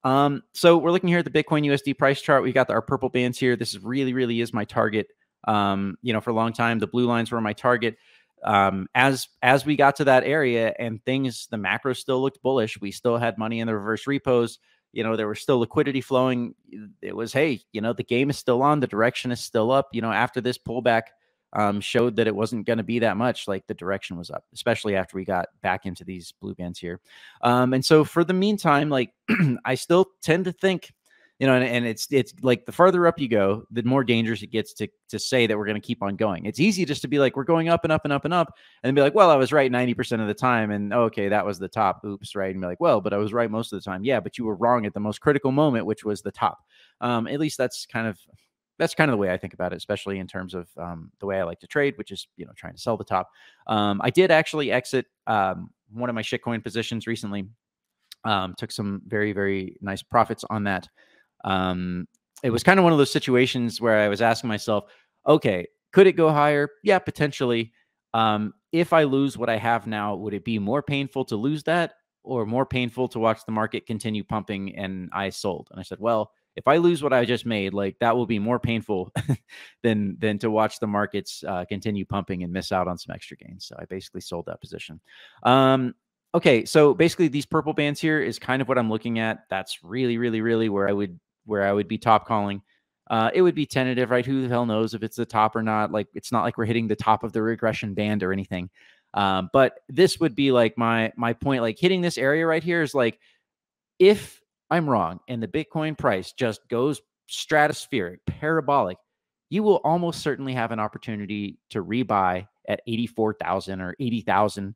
Um, so we're looking here at the Bitcoin USD price chart. We've got our purple bands here. This is really, really is my target. Um, you know, for a long time, the blue lines were my target. Um, as as we got to that area and things, the macro still looked bullish. We still had money in the reverse repos. You know, there was still liquidity flowing. It was, hey, you know, the game is still on. The direction is still up. You know, after this pullback, um, showed that it wasn't going to be that much. Like the direction was up, especially after we got back into these blue bands here. Um, and so for the meantime, like I still tend to think, you know, and, and, it's it's like the farther up you go, the more dangerous it gets to to say that we're going to keep on going. It's easy just to be like we're going up and up and up and up, and be like, well, I was right ninety percent of the time, and okay, that was the top. Oops, right? And be like, well, but I was right most of the time. Yeah, but you were wrong at the most critical moment, which was the top. Um, at least that's kind of that's kind of the way I think about it, especially in terms of um, the way I like to trade, which is you know trying to sell the top. Um, I did actually exit um, one of my shitcoin positions recently. Um, took some very very nice profits on that. Um, it was kind of one of those situations where I was asking myself, okay, could it go higher? Yeah, potentially. Um, if I lose what I have now, would it be more painful to lose that, or more painful to watch the market continue pumping and I sold? And I said, well if I lose what I just made, like that will be more painful than than to watch the markets uh, continue pumping and miss out on some extra gains. So I basically sold that position. Um, okay, so basically these purple bands here is kind of what I'm looking at. That's really, really, really where I would where I would be top calling. Uh, it would be tentative, right? Who the hell knows if it's the top or not? Like it's not like we're hitting the top of the regression band or anything. Um, but this would be like my my point. Like hitting this area right here is like if I'm wrong and the Bitcoin price just goes stratospheric, parabolic, you will almost certainly have an opportunity to rebuy at 84,000 or 80,000.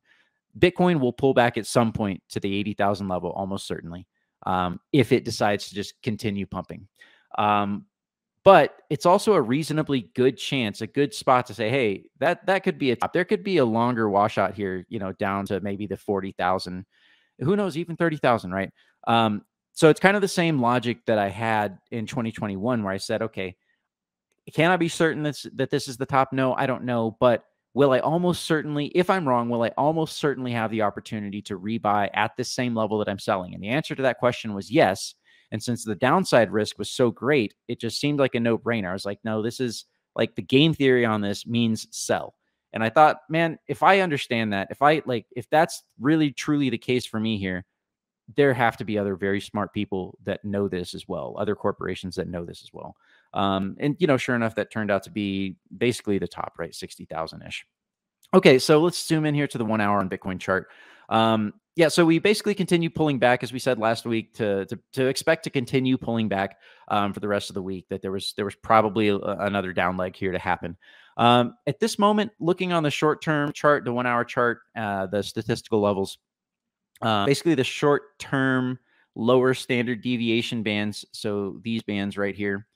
Bitcoin will pull back at some point to the 80,000 level, almost certainly, um, if it decides to just continue pumping. Um, but it's also a reasonably good chance, a good spot to say, hey, that that could be a top. There could be a longer washout here, you know, down to maybe the 40,000. Who knows, even 30,000, right? Um, so it's kind of the same logic that I had in 2021, where I said, okay, can I be certain that that this is the top? No, I don't know. But will I almost certainly, if I'm wrong, will I almost certainly have the opportunity to rebuy at the same level that I'm selling? And the answer to that question was yes. And since the downside risk was so great, it just seemed like a no brainer. I was like, no, this is like the game theory on this means sell. And I thought, man, if I understand that, if I like, if that's really truly the case for me here, there have to be other very smart people that know this as well, other corporations that know this as well. Um, and you know, sure enough, that turned out to be basically the top, right? 60,000 ish. Okay, so let's zoom in here to the one hour on Bitcoin chart. Um, yeah, so we basically continue pulling back, as we said last week, to to, to expect to continue pulling back um, for the rest of the week. That there was there was probably a, another down leg here to happen. Um, at this moment, looking on the short term chart, the one hour chart, uh, the statistical levels, uh, basically the short term lower standard deviation bands. So these bands right here,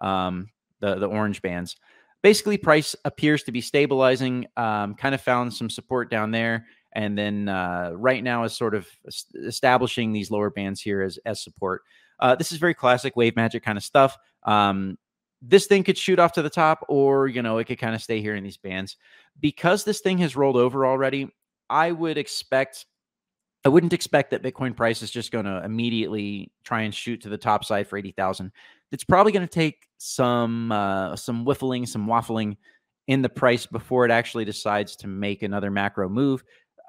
um, the the orange bands. Basically, price appears to be stabilizing. Um, kind of found some support down there, and then uh, right now is sort of establishing these lower bands here as as support. Uh, this is very classic wave magic kind of stuff. Um, this thing could shoot off to the top, or you know, it could kind of stay here in these bands. Because this thing has rolled over already, I would expect I wouldn't expect that Bitcoin price is just going to immediately try and shoot to the top side for 80,000. It's probably going to take some uh, some whiffling, some waffling in the price before it actually decides to make another macro move.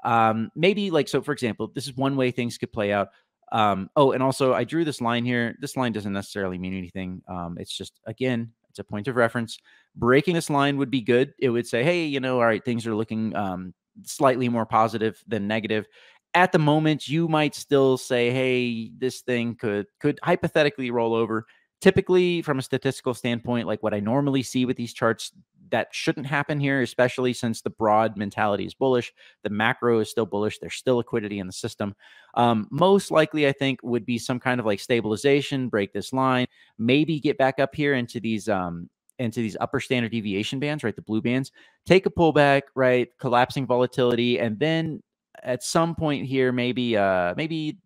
Um, maybe like so for example, this is one way things could play out. Um, oh, and also I drew this line here. This line doesn't necessarily mean anything. Um, it's just again, it's a point of reference. Breaking this line would be good. It would say, hey, you know, all right, things are looking um, slightly more positive than negative at the moment you might still say hey this thing could could hypothetically roll over typically from a statistical standpoint like what i normally see with these charts that shouldn't happen here especially since the broad mentality is bullish the macro is still bullish there's still liquidity in the system um, most likely i think would be some kind of like stabilization break this line maybe get back up here into these um, into these upper standard deviation bands, right? The blue bands, take a pullback, right? Collapsing volatility, and then at some point here, maybe uh maybe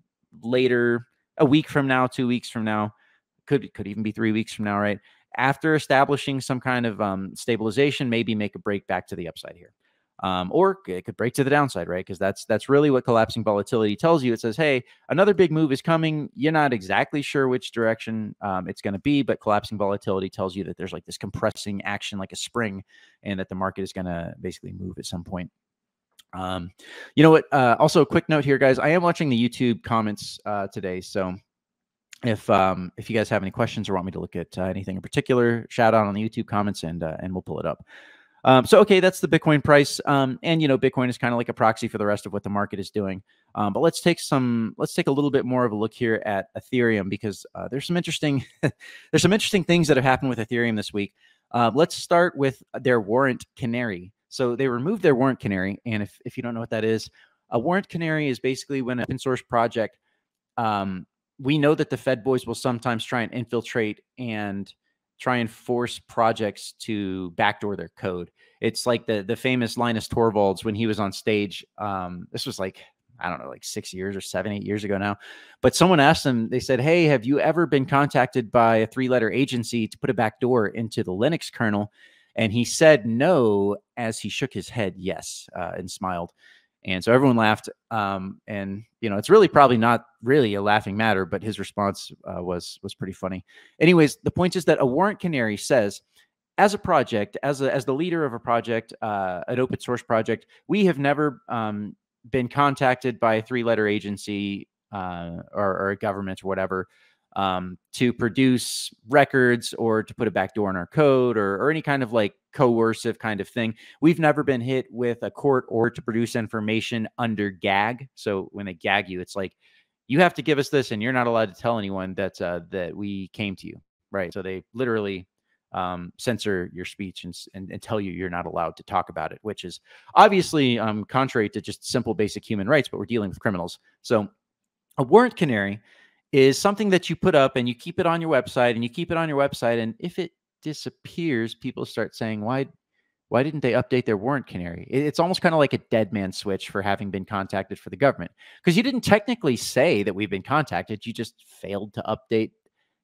later, a week from now, two weeks from now, could could even be three weeks from now, right? After establishing some kind of um, stabilization, maybe make a break back to the upside here um, or it could break to the downside, right? Because that's that's really what collapsing volatility tells you. It says, hey, another big move is coming. You're not exactly sure which direction um, it's going to be, but collapsing volatility tells you that there's like this compressing action, like a spring, and that the market is going to basically move at some point. Um, you know what? Uh, also, a quick note here, guys. I am watching the YouTube comments uh, today, so if um, if you guys have any questions or want me to look at uh, anything in particular, shout out on the YouTube comments, and uh, and we'll pull it up. Um, so okay, that's the Bitcoin price, um, and you know Bitcoin is kind of like a proxy for the rest of what the market is doing. Um, but let's take some, let's take a little bit more of a look here at Ethereum because uh, there's some interesting, there's some interesting things that have happened with Ethereum this week. Uh, let's start with their warrant canary. So they removed their warrant canary, and if if you don't know what that is, a warrant canary is basically when an open source project. Um, we know that the Fed boys will sometimes try and infiltrate and try and force projects to backdoor their code. It's like the the famous Linus Torvalds when he was on stage. Um, this was like I don't know, like six years or seven, eight years ago now. But someone asked him, they said, Hey, have you ever been contacted by a three letter agency to put a backdoor into the Linux kernel? And he said no as he shook his head yes uh, and smiled. And so everyone laughed. Um, and you know, it's really probably not really a laughing matter, but his response uh, was was pretty funny. Anyways, the point is that a warrant canary says, as a project, as a, as the leader of a project, uh, an open source project, we have never um, been contacted by a three letter agency uh, or, or, a government or whatever um, to produce records or to put a backdoor in our code or, or any kind of like coercive kind of thing. We've never been hit with a court order to produce information under gag. So when they gag you, it's like you have to give us this, and you're not allowed to tell anyone that uh, that we came to you, right? So they literally um, censor your speech and, and, and tell you you're not allowed to talk about it, which is obviously um, contrary to just simple basic human rights. But we're dealing with criminals, so a warrant canary is something that you put up and you keep it on your website and you keep it on your website and if it disappears people start saying why why didn't they update their warrant canary? It's almost kind of like a dead man switch for having been contacted for the government because you didn't technically say that we've been contacted you just failed to update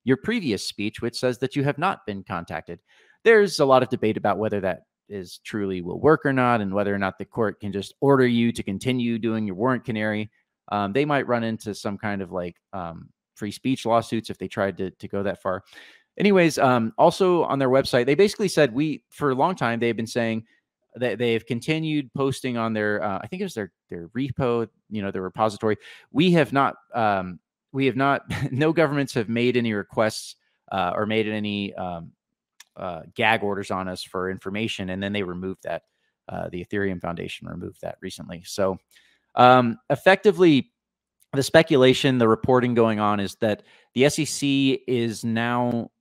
your previous speech which says that you have not been contacted. There's a lot of debate about whether that is truly will work or not and whether or not the court can just order you to continue doing your warrant canary. Um, they might run into some kind of like um, free speech lawsuits if they tried to, to go that far. Anyways, um, also on their website, they basically said we for a long time they've been saying that they've continued posting on their uh, I think it was their their repo, you know, their repository. We have not um, we have not no governments have made any requests uh, or made any um, uh, gag orders on us for information, and then they removed that. Uh, the Ethereum Foundation removed that recently. So um, effectively, the speculation, the reporting going on is that the SEC is now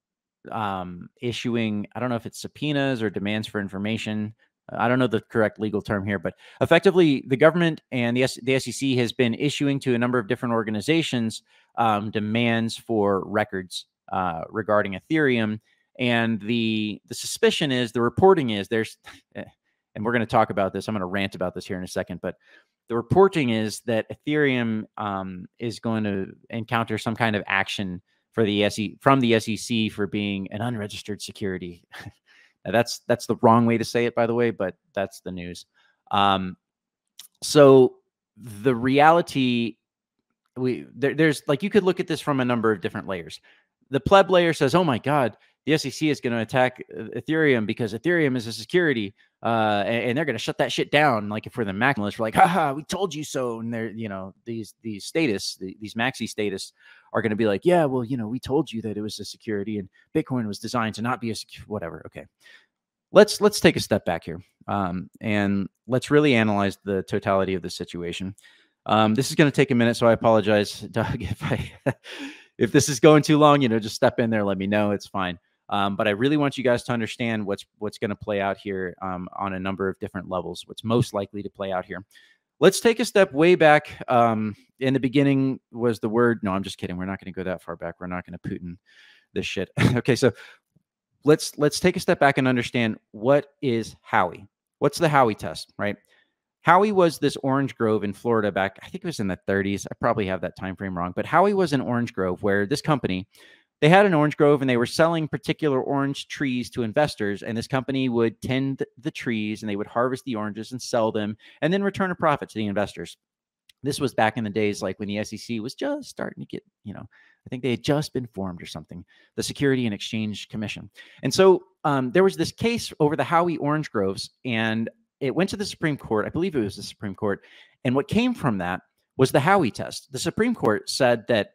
um, issuing, I don't know if it's subpoenas or demands for information. I don't know the correct legal term here, but effectively, the government and the, S- the SEC has been issuing to a number of different organizations um, demands for records uh, regarding Ethereum. And the the suspicion is, the reporting is, there's, and we're going to talk about this. I'm going to rant about this here in a second, but the reporting is that Ethereum um, is going to encounter some kind of action for the SE from the SEC for being an unregistered security. that's that's the wrong way to say it, by the way, but that's the news. Um, so the reality, we there, there's like you could look at this from a number of different layers. The pleb layer says, "Oh my God, the SEC is going to attack uh, Ethereum because Ethereum is a security, uh, and, and, they're going to shut that shit down. Like if we're the maximalists, we're like, haha, we told you so. And they're, you know, these these status, the, these maxi statists, are going to be like, yeah, well, you know, we told you that it was a security, and Bitcoin was designed to not be a security, whatever. Okay, let's let's take a step back here, um, and let's really analyze the totality of the situation. Um, this is going to take a minute, so I apologize, Doug, if I if this is going too long. You know, just step in there, let me know. It's fine. Um, but I really want you guys to understand what's what's going to play out here um, on a number of different levels. What's most likely to play out here. Let's take a step way back. Um, in the beginning was the word. No, I'm just kidding. We're not going to go that far back. We're not going to Putin this shit. okay, so let's let's take a step back and understand what is Howey. What's the Howey test, right? Howey was this orange grove in Florida back, I think it was in the 30s. I probably have that time frame wrong, but Howey was an orange grove where this company they had an orange grove and they were selling particular orange trees to investors and this company would tend the trees and they would harvest the oranges and sell them and then return a profit to the investors. This was back in the days like when the sec was just starting to get you know i think they had just been formed or something the security and exchange commission. And so um, there was this case over the howey orange groves and it went to the supreme court i believe it was the supreme court and what came from that was the howey test. The supreme court said that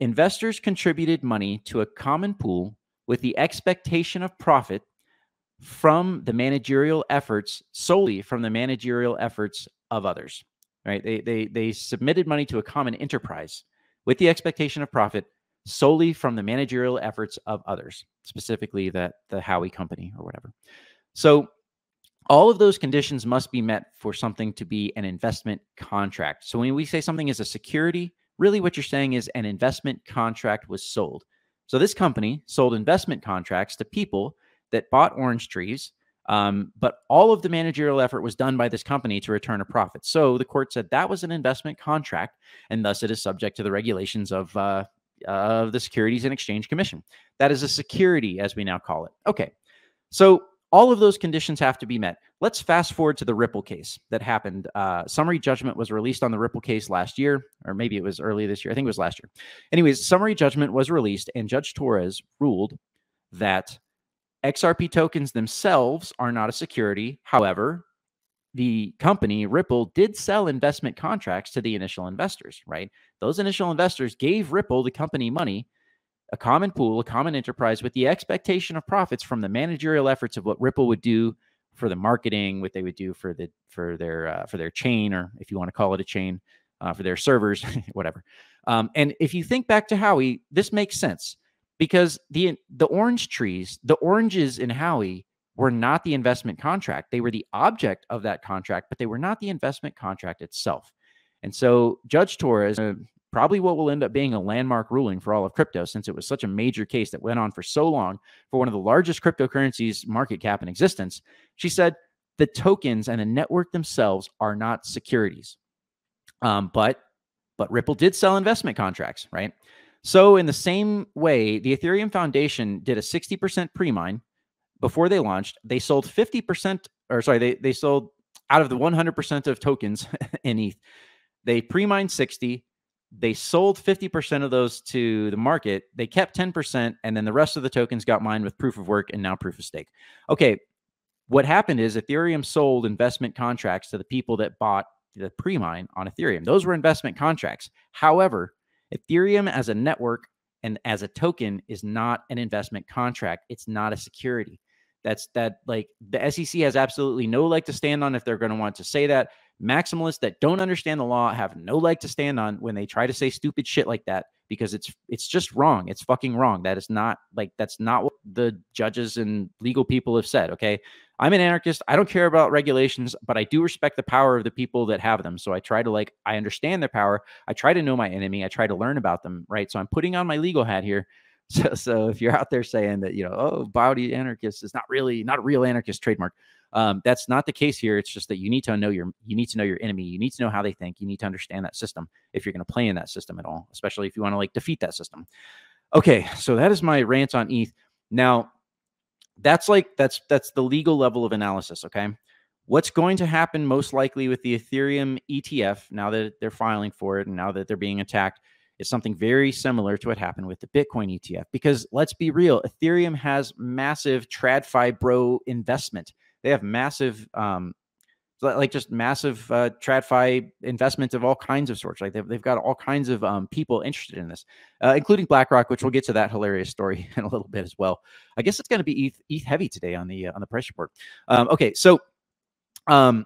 Investors contributed money to a common pool with the expectation of profit from the managerial efforts solely from the managerial efforts of others right? They, they they submitted money to a common enterprise with the expectation of profit solely from the managerial efforts of others specifically that the howey company or whatever. So all of those conditions must be met for something to be an investment contract. So when we say something is a security really what you're saying is an investment contract was sold. So this company sold investment contracts to people that bought orange trees, um, but all of the managerial effort was done by this company to return a profit. So the court said that was an investment contract, and thus it is subject to the regulations of uh, of the Securities and Exchange Commission. That is a security, as we now call it. Okay, so all of those conditions have to be met. Let's fast forward to the Ripple case that happened. Uh, summary judgment was released on the Ripple case last year, or maybe it was early this year. I think it was last year. Anyways, summary judgment was released, and Judge Torres ruled that XRP tokens themselves are not a security. However, the company Ripple did sell investment contracts to the initial investors, right? Those initial investors gave Ripple, the company, money a common pool, a common enterprise with the expectation of profits from the managerial efforts of what Ripple would do for the marketing, what they would do for the for their uh, for their chain, or if you want to call it a chain, uh, for their servers, whatever. Um, and if you think back to Howey, this makes sense because the the orange trees, the oranges in Howey were not the investment contract. They were the object of that contract, but they were not the investment contract itself. And so Judge Torres, uh, probably what will end up being a landmark ruling for all of crypto since it was such a major case that went on for so long for one of the largest cryptocurrencies market cap in existence. She said the tokens and the network themselves are not securities. Um, but but Ripple did sell investment contracts, right? So in the same way, the Ethereum Foundation did a 60% pre-mine before they launched. They sold 50% or sorry, they they sold out of the 100% of tokens in ETH. They pre-mined 60, they sold 50% of those to the market. They kept 10%, and then the rest of the tokens got mined with proof of work and now proof of stake. Okay. What happened is Ethereum sold investment contracts to the people that bought the pre mine on Ethereum. Those were investment contracts. However, Ethereum as a network and as a token is not an investment contract, it's not a security. That's that like the SEC has absolutely no leg to stand on if they're going to want to say that maximalists that don't understand the law have no leg to stand on when they try to say stupid shit like that because it's it's just wrong. It's fucking wrong. That is not like that's not what the judges and legal people have said, okay? I'm an anarchist. I don't care about regulations, but I do respect the power of the people that have them. So I try to like I understand their power. I try to know my enemy. I try to learn about them, right? So I'm putting on my legal hat here. So, so if you're out there saying that, you know, oh, Bounty Anarchist is not really not a real anarchist trademark, um, that's not the case here. It's just that you need to know your you need to know your enemy. You need to know how they think. You need to understand that system if you're going to play in that system at all, especially if you want to like defeat that system. Okay, so that is my rant on ETH. Now, that's like that's that's the legal level of analysis. Okay, what's going to happen most likely with the Ethereum ETF now that they're filing for it and now that they're being attacked is something very similar to what happened with the Bitcoin ETF. Because let's be real, Ethereum has massive TradFi bro investment. They have massive, um, like just massive uh, TradFi investment of all kinds of sorts. Like they've, they've got all kinds of um, people interested in this, uh, including BlackRock, which we'll get to that hilarious story in a little bit as well. I guess it's going to be ETH, ETH heavy today on the uh, on the price report. Um, okay, so um,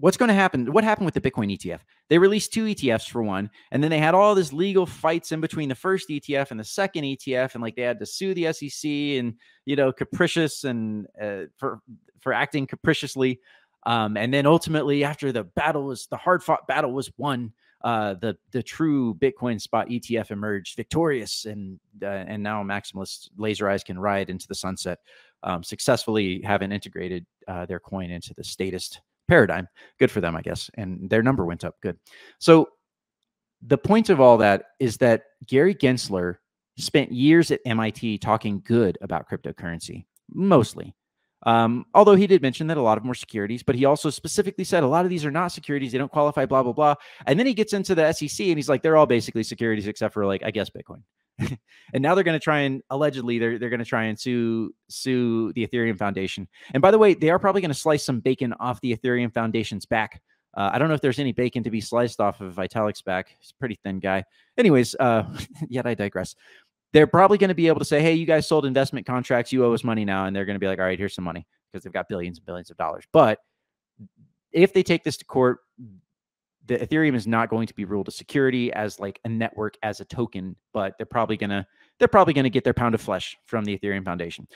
what's going to happen? What happened with the Bitcoin ETF? They released two ETFs for one, and then they had all this legal fights in between the first ETF and the second ETF, and like they had to sue the SEC and you know capricious and uh, for for acting capriciously. Um, and then ultimately, after the battle was the hard fought battle was won, uh, the the true Bitcoin spot ETF emerged victorious, and uh, and now maximalist laser eyes can ride into the sunset, um, successfully having integrated uh, their coin into the statist paradigm. Good for them, I guess, and their number went up. Good. So the point of all that is that Gary Gensler spent years at MIT talking good about cryptocurrency, mostly. Um, although he did mention that a lot of them were securities, but he also specifically said a lot of these are not securities. They don't qualify, blah, blah, blah. And then he gets into the SEC and he's like, they're all basically securities except for like, I guess Bitcoin. and now they're going to try and allegedly they're, they're going to try and sue sue the Ethereum Foundation. And by the way, they are probably going to slice some bacon off the Ethereum Foundation's back. Uh, I don't know if there's any bacon to be sliced off of Vitalik's back. He's a pretty thin guy. Anyways, uh, yet I digress they're probably going to be able to say, hey, you guys sold investment contracts. You owe us money now. And they're going to be like, all right, here's some money because they've got billions and billions of dollars. But if they take this to court, the Ethereum is not going to be ruled a security as like a network as a token, but they're probably going to they're probably going to get their pound of flesh from the Ethereum Foundation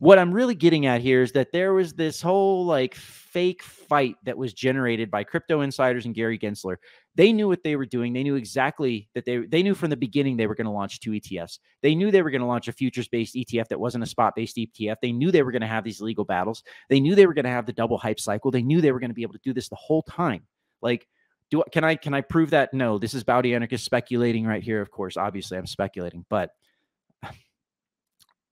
what I'm really getting at here is that there was this whole like fake fight that was generated by crypto insiders and Gary Gensler. They knew what they were doing. They knew exactly that they they knew from the beginning they were going to launch two ETFs. They knew they were going to launch a futures based ETF that wasn't a spot based ETF. They knew they were going to have these legal battles. They knew they were going to have the double hype cycle. They knew they were going to be able to do this the whole time. Like do can I can I prove that? No, this is Bounty Anarchist speculating right here. Of course, obviously I'm speculating, but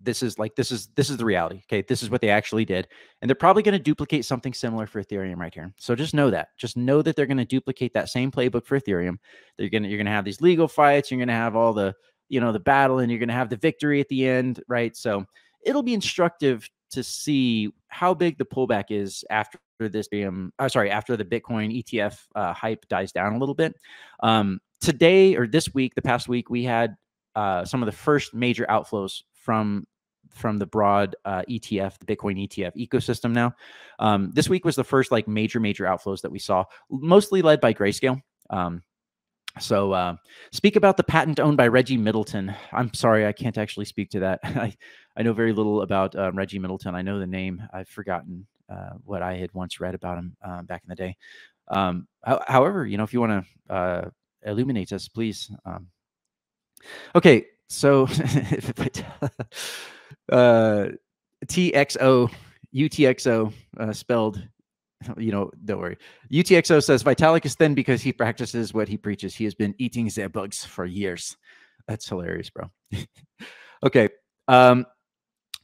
this is like this is this is the reality okay? This is what they actually did and they're probably going to duplicate something similar for ethereum right here. So just know that. Just know that they're going to duplicate that same playbook for ethereum. They're going to you're going to have these legal fights you're going to have all the you know the battle and you're going to have the victory at the end right? So it'll be instructive to see how big the pullback is after this um, uh, sorry after the bitcoin etf uh, hype dies down a little bit um, today or this week the past week we had uh, some of the first major outflows from from the broad uh, ETF, the Bitcoin ETF ecosystem. Now, um, this week was the first like major major outflows that we saw, mostly led by Grayscale. Um, so, uh, speak about the patent owned by Reggie Middleton. I'm sorry, I can't actually speak to that. I, I know very little about uh, Reggie Middleton. I know the name. I've forgotten uh, what I had once read about him uh, back in the day. Um, ho- however, you know, if you want to uh, illuminate us, please. Um, okay, so uh, TXO UTXO uh, spelled you know, don't worry. UTXO says Vitalik is thin because he practices what he preaches. He has been eating their bugs for years. That's hilarious, bro. okay. Um,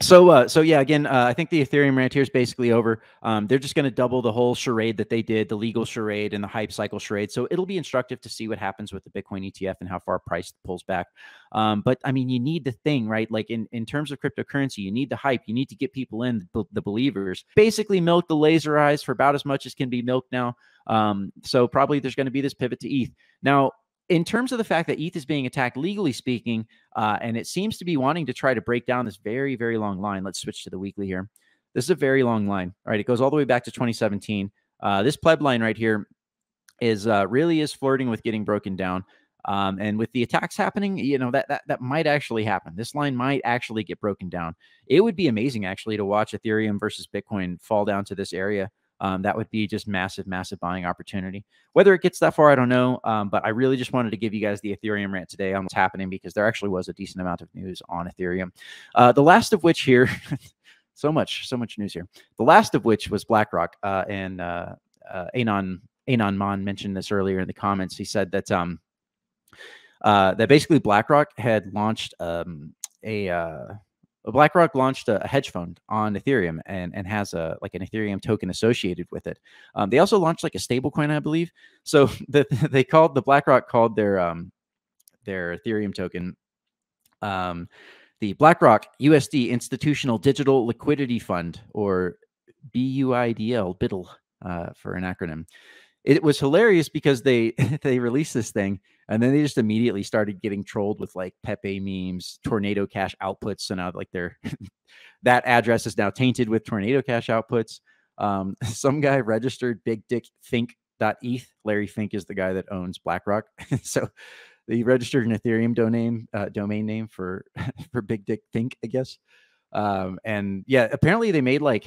so uh, so yeah again uh, i think the ethereum rant here is basically over. Um, they're just going to double the whole charade that they did the legal charade and the hype cycle charade. So it'll be instructive to see what happens with the bitcoin etf and how far price pulls back. Um, but i mean you need the thing right? Like in, in terms of cryptocurrency you need the hype. You need to get people in the, the believers. Basically milk the laser eyes for about as much as can be milked now. Um, so probably there's going to be this pivot to eth now in terms of the fact that ETH is being attacked, legally speaking, uh, and it seems to be wanting to try to break down this very, very long line. Let's switch to the weekly here. This is a very long line. All right, it goes all the way back to 2017. Uh, this pleb line right here is uh, really is flirting with getting broken down. Um, and with the attacks happening, you know that that that might actually happen. This line might actually get broken down. It would be amazing actually to watch Ethereum versus Bitcoin fall down to this area um, that would be just massive, massive buying opportunity. Whether it gets that far, I don't know. Um, but I really just wanted to give you guys the Ethereum rant today on what's happening because there actually was a decent amount of news on Ethereum. Uh, the last of which here, so much, so much news here. The last of which was BlackRock uh, and uh, uh, Anon Anon Mon mentioned this earlier in the comments. He said that um, uh, that basically BlackRock had launched um, a uh, BlackRock launched a, hedge fund on Ethereum and, and has a like an Ethereum token associated with it. Um, they also launched like a stablecoin, I believe. So the, they called the BlackRock called their um, their Ethereum token um, the BlackRock USD Institutional Digital Liquidity Fund or BUIDL, BIDL uh, for an acronym it was hilarious because they they released this thing and then they just immediately started getting trolled with like Pepe memes, tornado cash outputs. So now like they're that address is now tainted with tornado cash outputs. Um, some guy registered big dick think.eth. Larry Fink is the guy that owns BlackRock. so they registered an Ethereum domain uh, domain name for for big dick think, I guess. Um, and yeah, apparently they made like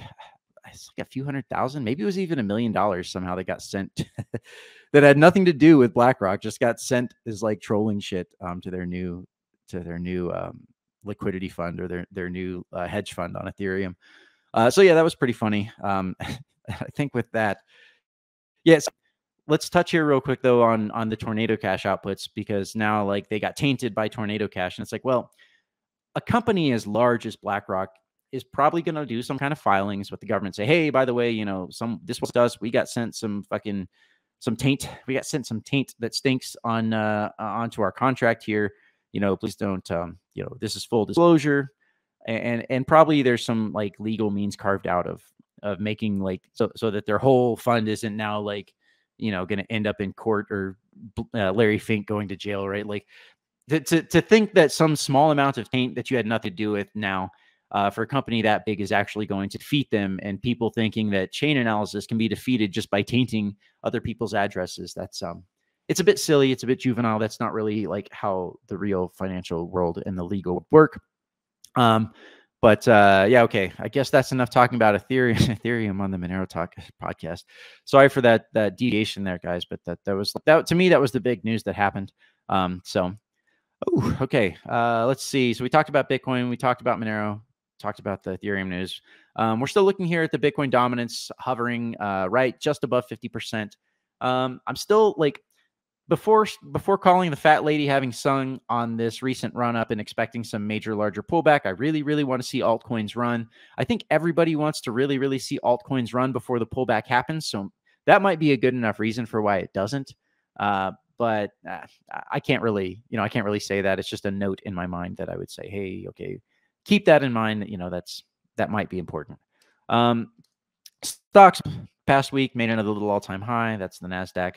it's like a few hundred thousand, maybe it was even a million dollars somehow that got sent that had nothing to do with BlackRock, just got sent as like trolling shit um, to their new to their new um, liquidity fund or their their new uh, hedge fund on Ethereum. Uh, so yeah, that was pretty funny. Um, I think with that, yes. Let's touch here real quick though on on the tornado cash outputs because now like they got tainted by tornado cash and it's like well a company as large as BlackRock is probably going to do some kind of filings with the government. Say, hey, by the way, you know, some this was us. We got sent some fucking some taint. We got sent some taint that stinks on uh, onto our contract here. You know, please don't. Um, you know, this is full disclosure, and and probably there's some like legal means carved out of of making like so so that their whole fund isn't now like you know going to end up in court or uh, Larry Fink going to jail, right? Like to, to, to think that some small amount of taint that you had nothing to do with now uh, for a company that big is actually going to defeat them and people thinking that Chainalysis can be defeated just by tainting other people's addresses that's um it's a bit silly it's a bit juvenile that's not really like how the real financial world and the legal work um but uh, yeah, okay. I guess that's enough talking about Ethereum, Ethereum on the Monero Talk podcast. Sorry for that that deviation there, guys. But that that was that to me that was the big news that happened. Um, so Oh, okay. Uh, let's see. So we talked about Bitcoin. We talked about Monero. Talked about the Ethereum news. Um, we're still looking here at the Bitcoin dominance hovering uh, right just above 50%. Um, I'm still like before before calling the fat lady having sung on this recent run up and expecting some major larger pullback. I really really want to see altcoins run. I think everybody wants to really really see altcoins run before the pullback happens. So that might be a good enough reason for why it doesn't. Uh, but uh, I can't really, you know, I can't really say that. It's just a note in my mind that I would say, hey, okay, keep that in mind. You know, that's that might be important. Um, stocks past week made another little all-time high. That's the Nasdaq.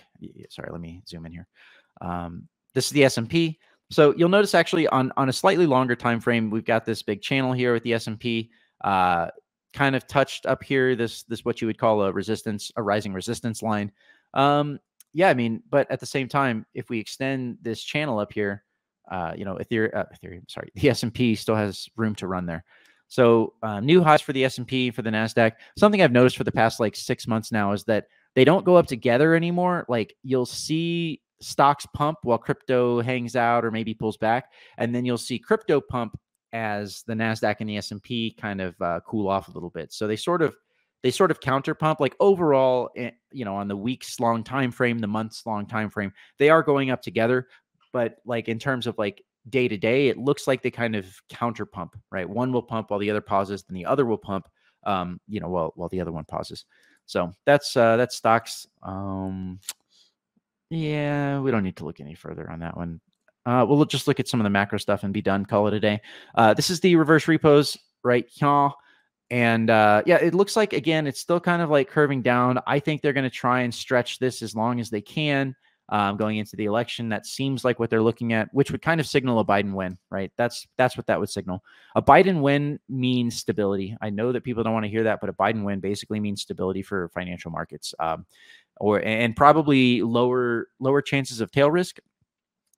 Sorry, let me zoom in here. Um, this is the S&P. So you'll notice actually on on a slightly longer time frame, we've got this big channel here with the S&P. Uh, kind of touched up here. This this what you would call a resistance, a rising resistance line. Um, yeah, I mean, but at the same time, if we extend this channel up here, uh, you know, Ethereum, uh, Ethereum, sorry, the S and P still has room to run there. So uh, new highs for the S and P for the Nasdaq. Something I've noticed for the past like six months now is that they don't go up together anymore. Like you'll see stocks pump while crypto hangs out or maybe pulls back, and then you'll see crypto pump as the Nasdaq and the S and P kind of uh, cool off a little bit. So they sort of they sort of counter pump like overall eh, you know on the weeks long time frame the months long time frame they are going up together but like in terms of like day to day it looks like they kind of counter pump right? One will pump while the other pauses then the other will pump um you know while while the other one pauses. So that's uh that's stocks um yeah we don't need to look any further on that one. Uh we'll just look at some of the macro stuff and be done call it a day. Uh this is the reverse repos right here and uh, yeah, it looks like again, it's still kind of like curving down. I think they're going to try and stretch this as long as they can um, going into the election. That seems like what they're looking at, which would kind of signal a Biden win, right? That's that's what that would signal. A Biden win means stability. I know that people don't want to hear that, but a Biden win basically means stability for financial markets, um, or and probably lower lower chances of tail risk.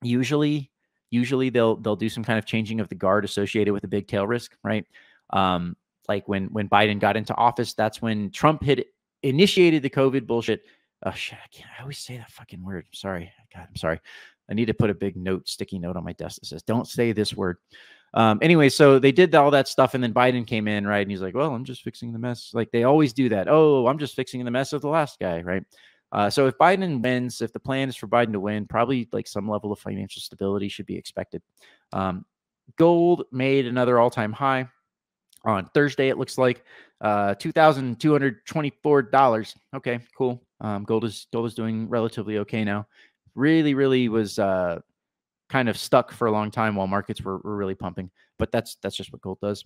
Usually, usually they'll they'll do some kind of changing of the guard associated with a big tail risk, right? Um, like when when Biden got into office, that's when Trump had initiated the COVID bullshit. Oh shit, I can't I always say that fucking word. I'm sorry. God, I'm sorry. I need to put a big note, sticky note on my desk that says, don't say this word. Um, anyway, so they did all that stuff, and then Biden came in, right? And he's like, Well, I'm just fixing the mess. Like they always do that. Oh, I'm just fixing the mess of the last guy, right? Uh, so if Biden wins, if the plan is for Biden to win, probably like some level of financial stability should be expected. Um, gold made another all-time high on Thursday. It looks like uh, two thousand two hundred twenty-four dollars. Okay, cool. Um, gold is gold is doing relatively okay now. Really, really was uh, kind of stuck for a long time while markets were, were really pumping. But that's that's just what gold does.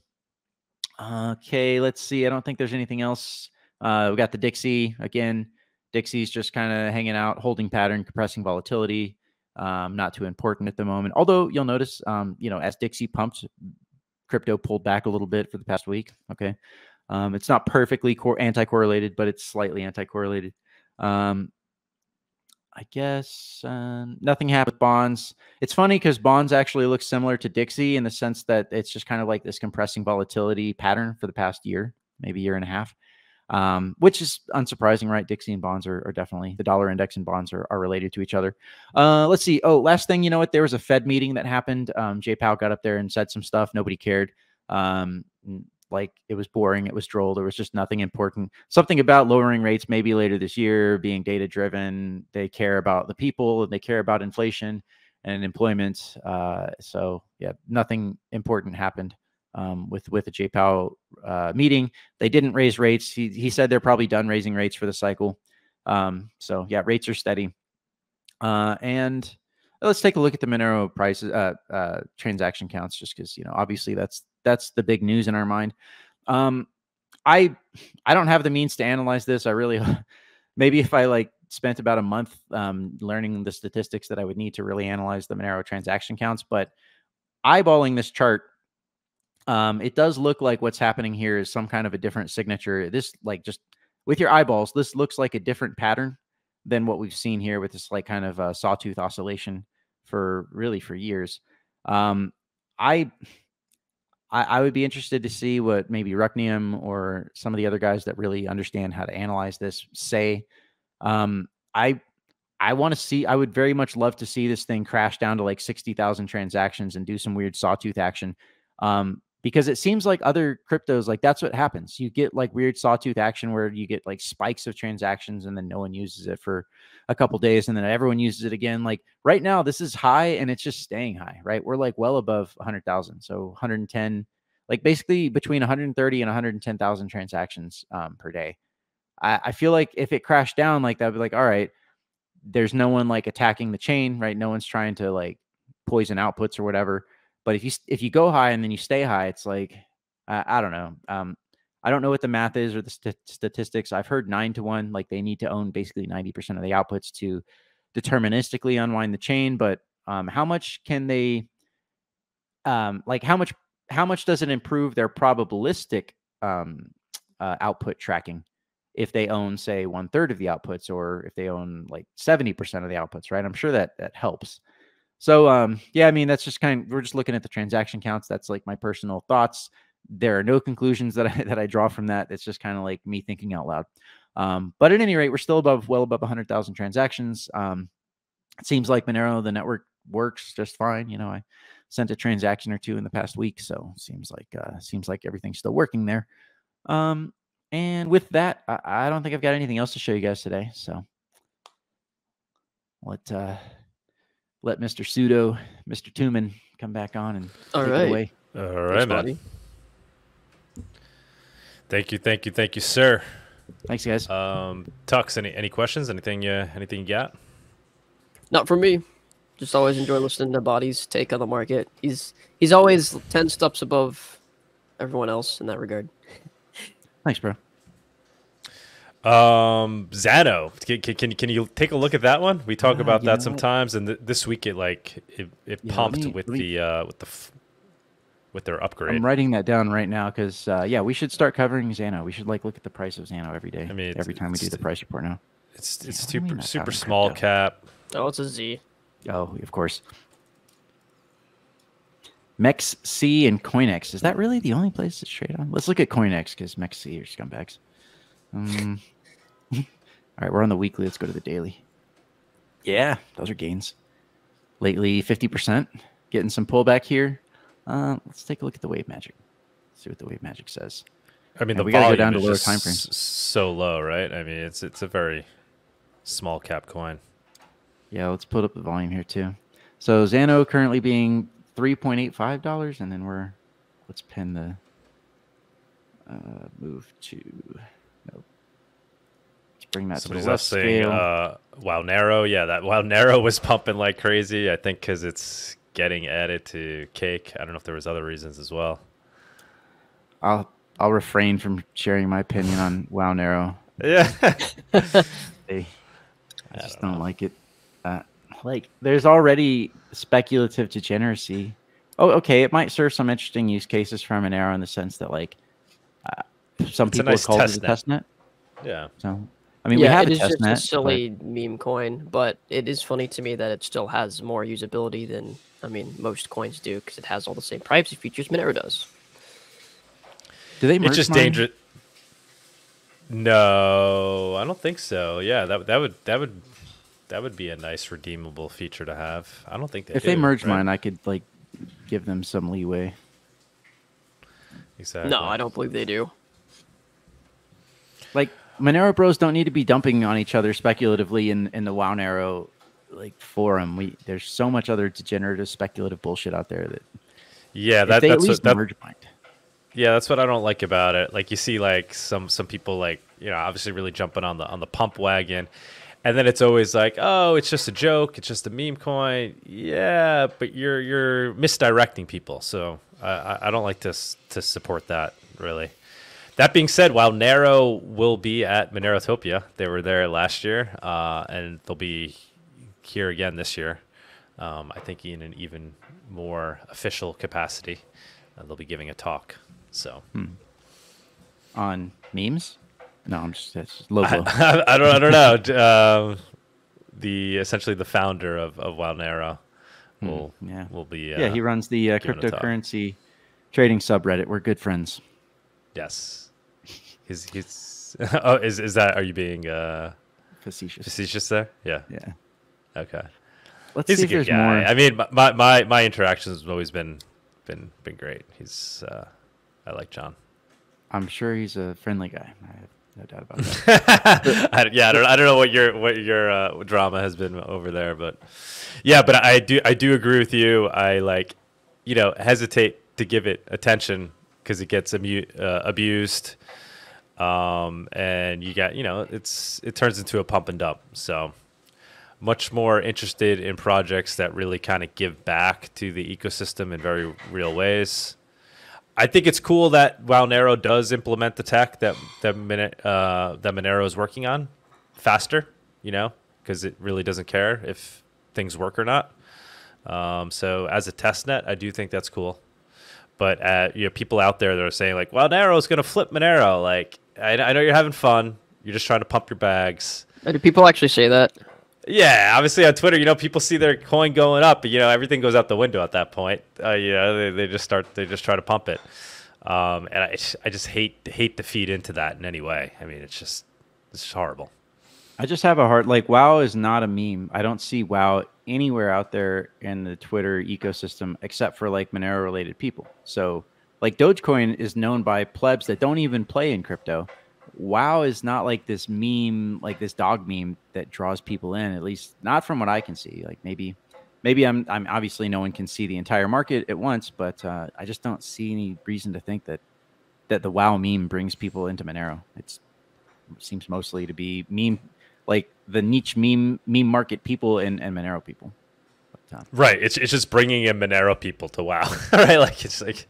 Okay, let's see. I don't think there's anything else. Uh, we got the Dixie again. Dixie's just kind of hanging out, holding pattern, compressing volatility. Um, not too important at the moment. Although you'll notice, um, you know, as Dixie pumped, crypto pulled back a little bit for the past week. Okay. Um, it's not perfectly cor- anti-correlated, but it's slightly anti-correlated. Um, I guess uh, nothing happened with bonds. It's funny because bonds actually look similar to Dixie in the sense that it's just kind of like this compressing volatility pattern for the past year, maybe year and a half. Um, which is unsurprising, right? Dixie and bonds are, are, definitely the dollar index and bonds are, are related to each other. Uh, let's see. Oh, last thing, you know what? There was a Fed meeting that happened. Um, Jay Powell got up there and said some stuff. Nobody cared. Um, like it was boring. It was droll. There was just nothing important. Something about lowering rates maybe later this year, being data driven. They care about the people and they care about inflation and employment. Uh, so yeah, nothing important happened um, with with the Jay Powell uh, meeting. They didn't raise rates. He he said they're probably done raising rates for the cycle. Um, so yeah, rates are steady. Uh, and let's take a look at the Monero prices, uh, uh, transaction counts, just because you know obviously that's that's the big news in our mind. Um, I I don't have the means to analyze this. I really maybe if I like spent about a month um, learning the statistics that I would need to really analyze the Monero transaction counts, but eyeballing this chart um, it does look like what's happening here is some kind of a different signature. This, like, just with your eyeballs, this looks like a different pattern than what we've seen here with this, like, kind of uh, sawtooth oscillation for really for years. Um, I, I, I would be interested to see what maybe Rucknium or some of the other guys that really understand how to analyze this say. Um, I I want to see, I would very much love to see this thing crash down to like 60,000 transactions and do some weird sawtooth action. Um, because it seems like other cryptos like that's what happens. You get like weird sawtooth action where you get like spikes of transactions and then no one uses it for a couple days and then everyone uses it again. Like right now this is high and it's just staying high right? We're like well above 100000 so 110 like basically between 130 and 110000 transactions um, per day. I, I feel like if it crashed down like that would be like all right there's no one like attacking the chain right? No one's trying to like poison outputs or whatever but if you if you go high and then you stay high, it's like uh, I don't know. Um, I don't know what the math is or the st- statistics. I've heard nine to one, like they need to own basically ninety percent of the outputs to deterministically unwind the chain. But um, how much can they? Um, like how much? How much does it improve their probabilistic um, uh, output tracking if they own, say, one third of the outputs, or if they own like seventy percent of the outputs? Right. I'm sure that that helps. So um, yeah, I mean that's just kind of we're just looking at the transaction counts. That's like my personal thoughts. There are no conclusions that I that I draw from that. It's just kind of like me thinking out loud. Um, but at any rate, we're still above well above 100,000 transactions. Um, it seems like Monero the network works just fine. You know, I sent a transaction or two in the past week, so seems like uh, seems like everything's still working there. Um, and with that, I, I don't think I've got anything else to show you guys today. So let uh, let Mr. Pseudo, Mr. Tuman come back on and All take right. it away. All right, Thanks, man. Thank you, thank you, thank you, sir. Thanks, guys. Um, Tux, any any questions? Anything you anything you got? Not for me. Just always enjoy listening to Body's take on the market. He's he's always ten steps above everyone else in that regard. Thanks, bro. Um, Zano, can, can, can you take a look at that one? We talk about that sometimes, and th- this week it like it, it yeah, pumped me, with me, the uh with the f- with their upgrade. I'm writing that down right now because uh, yeah, we should start covering Zano. We should like look at the price of Zano every day. I mean, every time we do the price report now. It's it's yeah, super super small crypto. cap. Oh, it's a Z. Oh, of course. MEXC and CoinEx. Is that really the only place to trade on? Let's look at CoinEx because MEXC are scumbags. Um, all right, we're on the weekly. Let's go to the daily. Yeah, those are gains. Lately, 50%. Getting some pullback here. Uh, let's take a look at the wave magic. See what the wave magic says. I mean, the we got to go down to lower time frames. So low, right? I mean, it's it's a very small cap coin. Yeah, let's put up the volume here too. So Zano currently being three point eight five dollars, and then we're let's pin the uh, move to bring that Somebody's to the saying. Uh, Wownero. Yeah, that wow narrow was pumping like crazy. I think because it's getting added to cake. I don't know if there was other reasons as well. I'll I'll refrain from sharing my opinion on Wownero. Yeah. I just don't, don't like it. Uh, like there's already speculative degeneracy. Oh, okay. It might serve some interesting use cases from Monero in the sense that like uh, some it's people nice call it a test net. Yeah. So I mean, yeah, we have it is just net, a silly but... meme coin, but it is funny to me that it still has more usability than I mean most coins do because it has all the same privacy features Monero does. Do they? it's just dangerous. No, I don't think so. Yeah, that that would that would that would be a nice redeemable feature to have. I don't think they if do, they merge right? mine, I could like give them some leeway. Exactly. No, I don't believe they do. Like Monero Bros don't need to be dumping on each other speculatively in in the Wownero like forum. We there's so much other degenerative speculative bullshit out there that Yeah, that, that's what, that. Yeah, that's what I don't like about it. Like you see, like some some people like you know obviously really jumping on the on the pump wagon, and then it's always like, oh, it's just a joke, it's just a meme coin. Yeah, but you're you're misdirecting people. So I I, I don't like to to support that really. That being said, Wownero will be at Monerotopia, they were there last year, uh, and they'll be here again this year. Um, I think in an even more official capacity. Uh, they'll be giving a talk. So on memes. No, I'm just that's just logo. I, I don't I don't know. Um, the essentially the founder of of Wownero will yeah. will be uh, yeah, he runs the uh, giving a talk. cryptocurrency trading subreddit. We're good friends. yes. He's he's oh is is that are you being uh, Facetious. facetious there? Yeah. Yeah. Okay. Let's He's see a if good there's guy. more. I mean, my my my interactions have always been been been great. He's uh, I like John. I'm sure he's a friendly guy. I have no doubt about that. I, yeah, I don't, I don't know what your what your uh, drama has been over there, but yeah, but I do I do agree with you. I like, you know, hesitate to give it attention because it gets amu- uh, abused, um, and you got you know it's it turns into a pump and dump. So much more interested in projects that really kind of give back to the ecosystem in very real ways. I think it's cool that Wownero does implement the tech that that uh, that Monero is working on faster, you know, because it really doesn't care if things work or not. Um, so as a test net, I do think that's cool. But uh, you know, people out there that are saying like, "Wownero is going to flip Monero." Like, I, I know you're having fun. You're just trying to pump your bags. Uh, Do people actually say that? Yeah, obviously on Twitter, you know, people see their coin going up, but you know, everything goes out the window at that point. Uh, you know, they, they just start, they just try to pump it, um, and I, I just hate hate to feed into that in any way. I mean, it's just it's just horrible. I just have a heart like WoW is not a meme. I don't see WoW anywhere out there in the Twitter ecosystem except for like Monero related people. So like Dogecoin is known by plebs that don't even play in crypto. WoW is not like this meme, like this dog meme that draws people in, at least not from what I can see. Like maybe maybe I'm I'm obviously no one can see the entire market at once, but uh, I just don't see any reason to think that that the WoW meme brings people into Monero. It's it seems mostly to be meme like the niche meme meme market people and, and Monero people. Right. It's it's just bringing in Monero people to WoW. right. Like it's like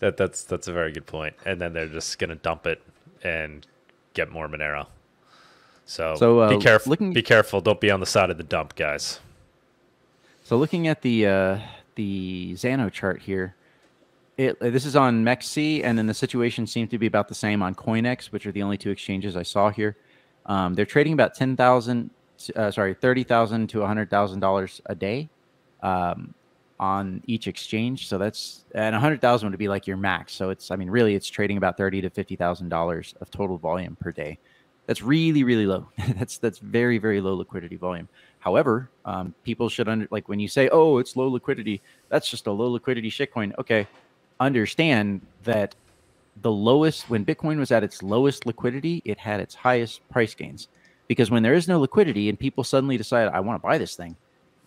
that. That's that's a very good point. And then they're just gonna dump it and get more Monero. So, So, uh, be careful. looking- Be careful. Don't be on the side of the dump, guys. So looking at the uh, the Zano chart here, it uh, this is on MEXC, and then the situation seems to be about the same on CoinEx, which are the only two exchanges I saw here. Um, they're trading about ten thousand, uh, sorry, thirty thousand to hundred thousand dollars a day um, on each exchange. So that's and a hundred thousand would be like your max. So it's, I mean, really, it's trading about thirty to fifty thousand dollars of total volume per day. That's really, really low. that's that's very, very low liquidity volume. However, um, people should under like when you say, "Oh, it's low liquidity," that's just a low liquidity shitcoin. Okay, understand that the lowest when Bitcoin was at its lowest liquidity, it had its highest price gains. Because when there is no liquidity and people suddenly decide, "I want to buy this thing,"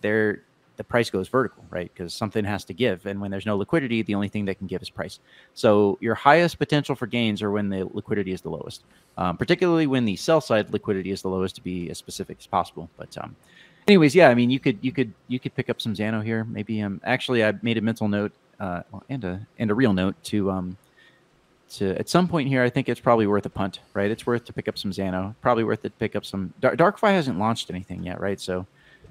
there the price goes vertical, right? Because something has to give, and when there's no liquidity, the only thing that can give is price. So your highest potential for gains are when the liquidity is the lowest, um, particularly when the sell side liquidity is the lowest. To be as specific as possible, but um, anyways, yeah, I mean, you could you could you could pick up some Zano here. Maybe um, actually, I made a mental note uh, and a and a real note to um to at some point here. I think it's probably worth a punt, right? It's worth to pick up some Zano. Probably worth it to pick up some Dark, DarkFi hasn't launched anything yet, right? So,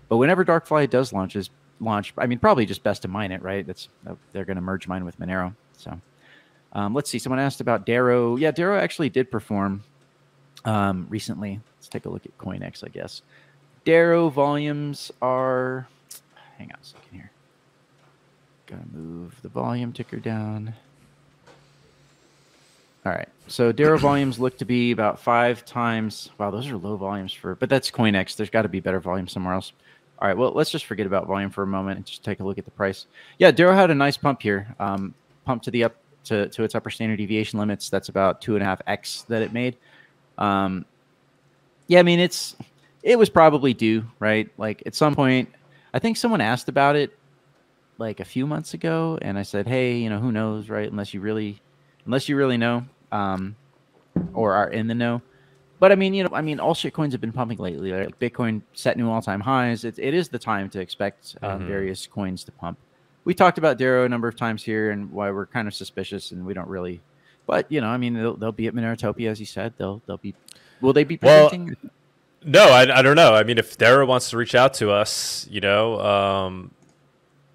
but whenever DarkFi does launch, is launch, I mean, probably just best to mine it, right? That's uh, they're going to merge mine with Monero. So, um, let's see. Someone asked about Dero. Yeah, Dero actually did perform um, recently. Let's take a look at CoinEx, I guess. Dero volumes are. Hang on a second here. Gotta move the volume ticker down. All right. So Dero volumes look to be about five times. Wow, those are low volumes for, but that's CoinEx. There's got to be better volume somewhere else. All right. Well, let's just forget about volume for a moment and just take a look at the price. Yeah, Dero had a nice pump here. Um, pump to the up to, to its upper standard deviation limits. That's about two and a half x that it made. Um, yeah, I mean it's it was probably due, right? Like at some point, I think someone asked about it like a few months ago, and I said, hey, you know, who knows, right? Unless you really, unless you really know, um, or are in the know. But I mean, you know, I mean, all shitcoins have been pumping lately. Like Bitcoin set new all-time highs. It, it is the time to expect uh, Mhm. various coins to pump. We talked about Dero a number of times here, and why we're kind of suspicious, and we don't really. But you know, I mean, they'll, they'll be at Monerotopia, as you said. They'll they'll be. Will they be Well. No, I, I don't know. I mean, if Dero wants to reach out to us, you know, um,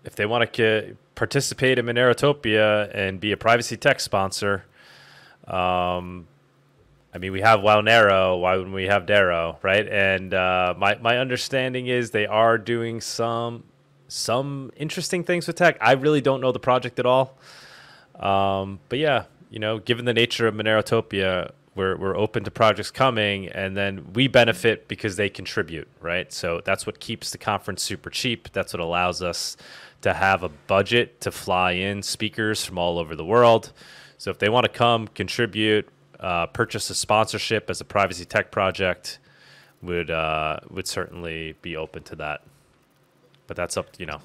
if they want to participate in Monerotopia and be a privacy tech sponsor, um, I mean, we have Wownero. Why wouldn't we have Dero, right? And uh, my my understanding is they are doing some some interesting things with tech. I really don't know the project at all, um, but yeah, you know, given the nature of Monerotopia, we're we're open to projects coming, and then we benefit because they contribute, right? So that's what keeps the conference super cheap. That's what allows us to have a budget to fly in speakers from all over the world. So if they want to come, contribute, uh, purchase a sponsorship as a privacy tech project, would uh, would certainly be open to that. But that's up, you know,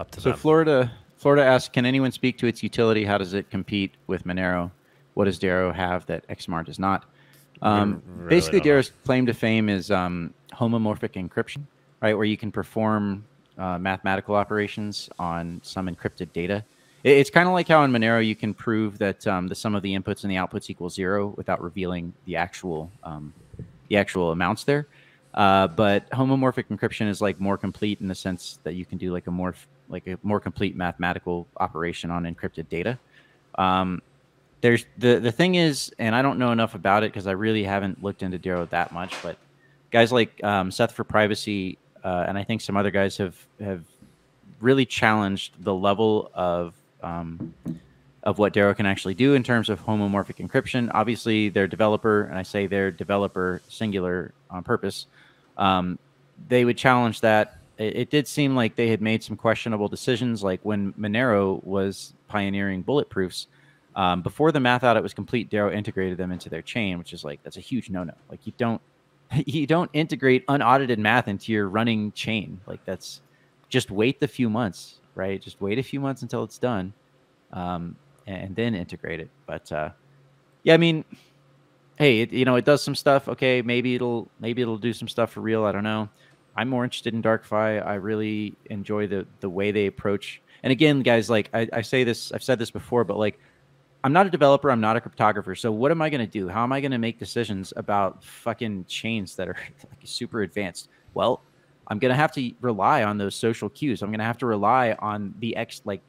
up to So them. Florida, Florida asks, can anyone speak to its utility? How does it compete with Monero? What does Dero have that XMR does not? Um, really basically. Dero's claim to fame is um, homomorphic encryption, right, where you can perform uh, mathematical operations on some encrypted data. It- it's kind of like how in Monero you can prove that um, the sum of the inputs and the outputs equals zero without revealing the actual um, the actual amounts there. Uh, but homomorphic encryption is like more complete in the sense that you can do like a more like a more complete mathematical operation on encrypted data. Um, there's the the thing is, and I don't know enough about it because I really haven't looked into Dero that much. But guys like um, Seth for Privacy uh, and I think some other guys have have really challenged the level of um, of what Dero can actually do in terms of homomorphic encryption. Obviously, their developer, and I say their developer singular on purpose, um, they would challenge that. It, it did seem like they had made some questionable decisions, like when Monero was pioneering bulletproofs. Um, before the math audit was complete, Dero integrated them into their chain, which is like that's a huge no-no. Like you don't you don't integrate unaudited math into your running chain. Like that's just wait the few months, right? Just wait a few months until it's done, um, and, then integrate it. But uh, yeah, I mean, hey, it, you know, it does some stuff. Okay, maybe it'll maybe it'll do some stuff for real. I don't know. I'm more interested in DarkFi. I really enjoy the the way they approach. And again, guys, like I, I say this, I've said this before, but like I'm not a developer. I'm not a cryptographer. So what am I going to do? How am I going to make decisions about fucking chains that are like super advanced? Well, I'm going to have to rely on those social cues. I'm going to have to rely on the X, like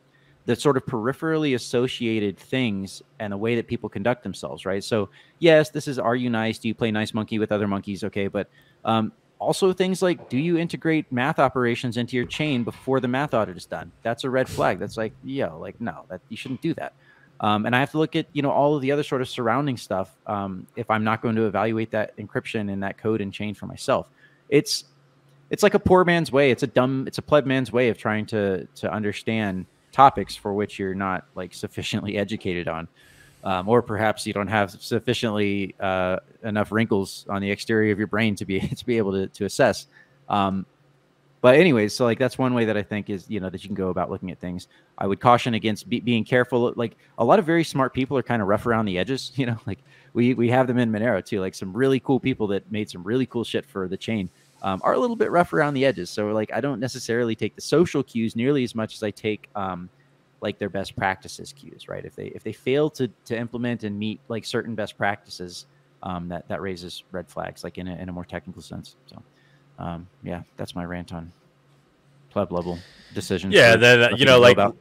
the sort of peripherally associated things and the way that people conduct themselves, right? So yes, this is are you nice? Do you play nice monkey with other monkeys? Okay, but um, also things like do you integrate math operations into your chain before the math audit is done? That's a red flag. That's like yo, like no, that you shouldn't do that. Um, and I have to look at you know all of the other sort of surrounding stuff um, if I'm not going to evaluate that encryption and that code and chain for myself. It's it's like a poor man's way. It's a dumb. It's a pleb man's way of trying to to understand topics for which you're not like sufficiently educated on, um, or perhaps you don't have sufficiently uh, enough wrinkles on the exterior of your brain to be to be able to to assess. Um, but anyways, so like that's one way that I think is you know that you can go about looking at things. I would caution against be, being careful. Like a lot of very smart people are kind of rough around the edges. You know, like we we have them in Monero too. Like some really cool people that made some really cool shit for the chain um, are a little bit rough around the edges. So like I don't necessarily take the social cues nearly as much as I take um, like their best practices cues. Right? If they if they fail to to implement and meet like certain best practices, um, that that raises red flags. Like in a in a more technical sense. So um, yeah, that's my rant on pleb level decisions. Yeah, then you know, like about.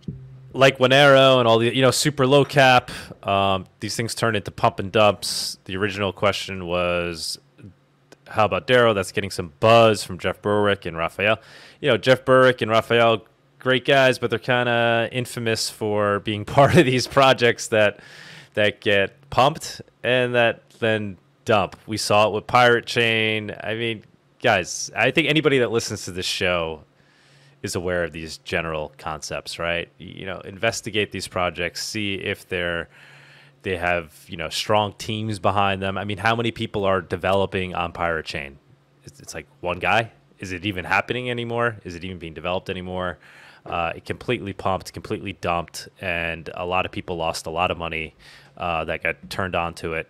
like Wownero and all the you know super low cap. Um, these things turn into pump and dumps. The original question was, how about Dero? That's getting some buzz from Jeff Berwick and Raphael. You know, Jeff Berwick and Raphael, great guys, but they're kind of infamous for being part of these projects that that get pumped and that then dump. We saw it with Pirate Chain. I mean, guys, I think anybody that listens to this show is aware of these general concepts, right? You know, investigate these projects, see if they're they have you know strong teams behind them. I mean, how many people are developing on Pirate Chain? It's, it's like one guy. Is it even happening anymore? Is it even being developed anymore? Uh, it completely pumped, completely dumped, and a lot of people lost a lot of money uh, that got turned onto it.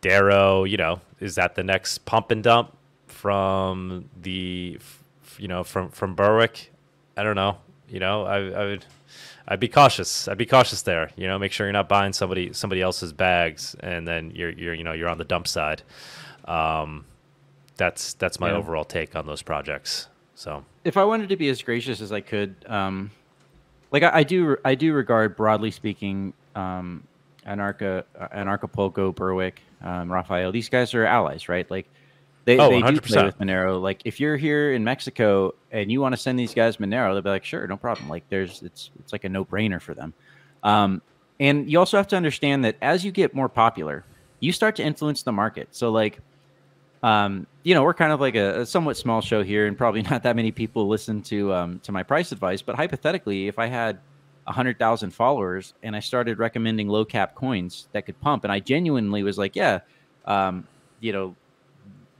Dero, you know, is that the next pump and dump from the, you know, from from Berwick? I don't know. You know, I, I would, I'd be cautious. I'd be cautious there. You know, make sure you're not buying somebody somebody else's bags, and then you're you're you know you're on the dump side. Um, that's that's my Yeah. overall take on those projects. So if I wanted to be as gracious as I could, um, like I, I do, I do regard broadly speaking, um, Anarcha, uh, Anarchapulco, Berwick, um, Rafael. These guys are allies, right? Like they, Oh, they do play with Monero. Like if you're here in Mexico and you want to send these guys Monero, they'll be like, sure, no problem. Like there's, it's, it's like a no brainer for them. Um, and you also have to understand that as you get more popular, you start to influence the market. So like um, you know, we're kind of like a, a somewhat small show here, and probably not that many people listen to um, to my price advice. But hypothetically, if I had hundred thousand followers and I started recommending low cap coins that could pump, and I genuinely was like, yeah, um, you know,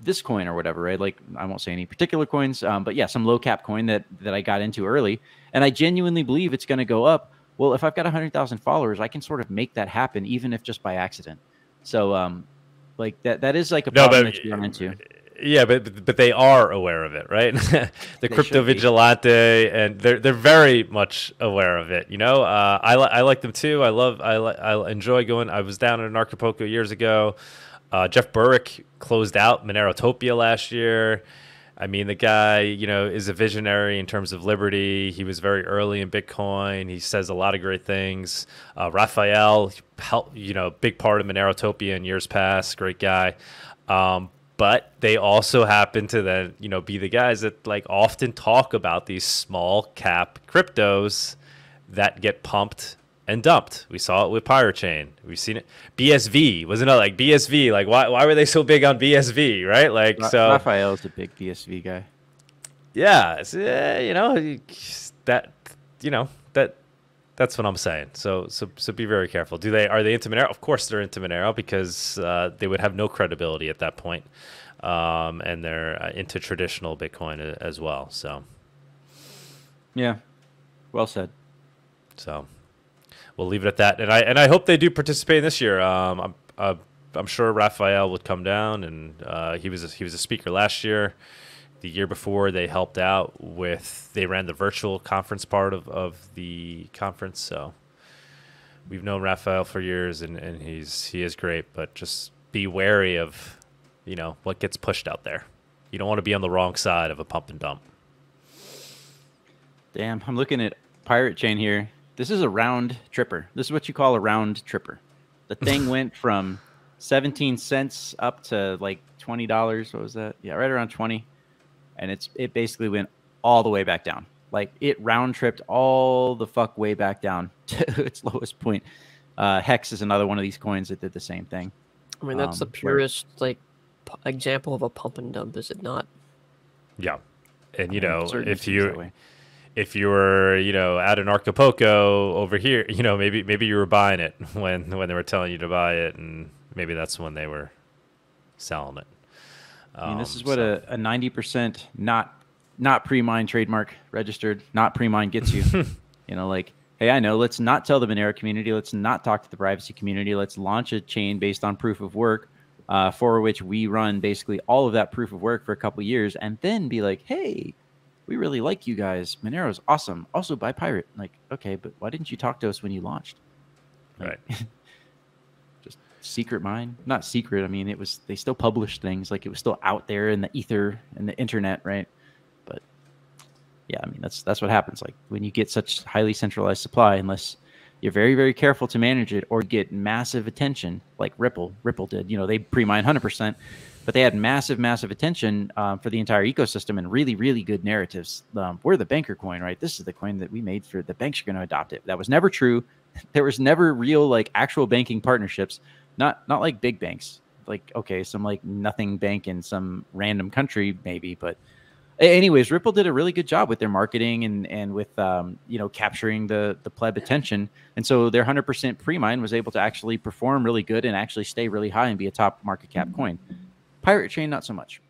this coin or whatever, right? Like I won't say any particular coins, um, but yeah, some low cap coin that that I got into early, and I genuinely believe it's going to go up. Well, if I've got hundred thousand followers, I can sort of make that happen, even if just by accident. So, um, like that that is like a No, problem but- that you run into. Yeah, but but they are aware of it, right? the They crypto vigilante, and they're they're very much aware of it. You know, uh, I li- I like them too. I love I li- I enjoy going. I was down in Anarchapulco years ago. Uh, Jeff Berwick closed out Monerotopia last year. I mean, the guy, you know, is a visionary in terms of liberty. He was very early in Bitcoin. He says a lot of great things. Uh, Raphael, help, you know, big part of Monerotopia in years past. Great guy. Um, but they also happen to then, you know, be the guys that like often talk about these small cap cryptos that get pumped and dumped. We saw it with Pirate Chain. We've seen it. BSV wasn't it like BSV? Like why why were they so big on BSV? Right? Like Ra- so. Raphael is a big BSV guy. Yeah, it's, uh, you know that you know that that's what I'm saying. So so so be very careful. Do they are they into Monero? Of course they're into Monero because uh, they would have no credibility at that point. Um, and they're uh, into traditional Bitcoin as well. So Yeah, well said. so we'll leave it at that. And I and I hope they do participate in this year. Um, I'm uh, I'm sure Raphael would come down, and uh, he was a, he was a speaker last year. The year before, they helped out with they ran the virtual conference part of, of the conference. So we've known Raphael for years, and, and he's he is great. But just be wary of you know what gets pushed out there. You don't want to be on the wrong side of a pump and dump. Damn, I'm looking at Pirate Chain here. This is a round tripper. This is what you call a round tripper. The thing went from 17 cents up to like $20. What was that? Yeah, right around 20. And it's it basically went all the way back down. Like it round tripped all the fuck way back down to its lowest point. Uh, Hex is another one of these coins that did the same thing. I mean, that's the Um, where- purest like pu- example of a pump and dump, is it not? Yeah, and you I mean, know if you way. If you were you know at Anarchapulco over here, you know maybe maybe you were buying it when when they were telling you to buy it, and maybe that's when they were selling it. I mean, this Um, is what so- a, a 90% not not pre-mine trademark registered, not pre-mine gets you. you know, like, hey, I know, let's not tell the Monero community, let's not talk to the privacy community, let's launch a chain based on proof of work, uh, for which we run basically all of that proof of work for a couple years, and then be like, hey, we really like you guys. Monero's awesome. Also buy Pirate. Like, okay, but why didn't you talk to us when you launched? Like, right. just secret mine not secret i mean it was they still published things like it was still out there in the ether and the internet right but yeah i mean that's that's what happens like when you get such highly centralized supply unless you're very very careful to manage it or get massive attention like ripple ripple did you know they pre-mine 100% but they had massive massive attention um, for the entire ecosystem and really really good narratives um, we're the banker coin right this is the coin that we made for the banks are going to adopt it that was never true there was never real like actual banking partnerships. Not not like big banks. Like okay, some like nothing bank in some random country maybe, but anyways, Ripple did a really good job with their marketing and and with um, you know capturing the the pleb attention, and so their hundred percent pre mine was able to actually perform really good and actually stay really high and be a top market cap coin. Pirate Chain, not so much.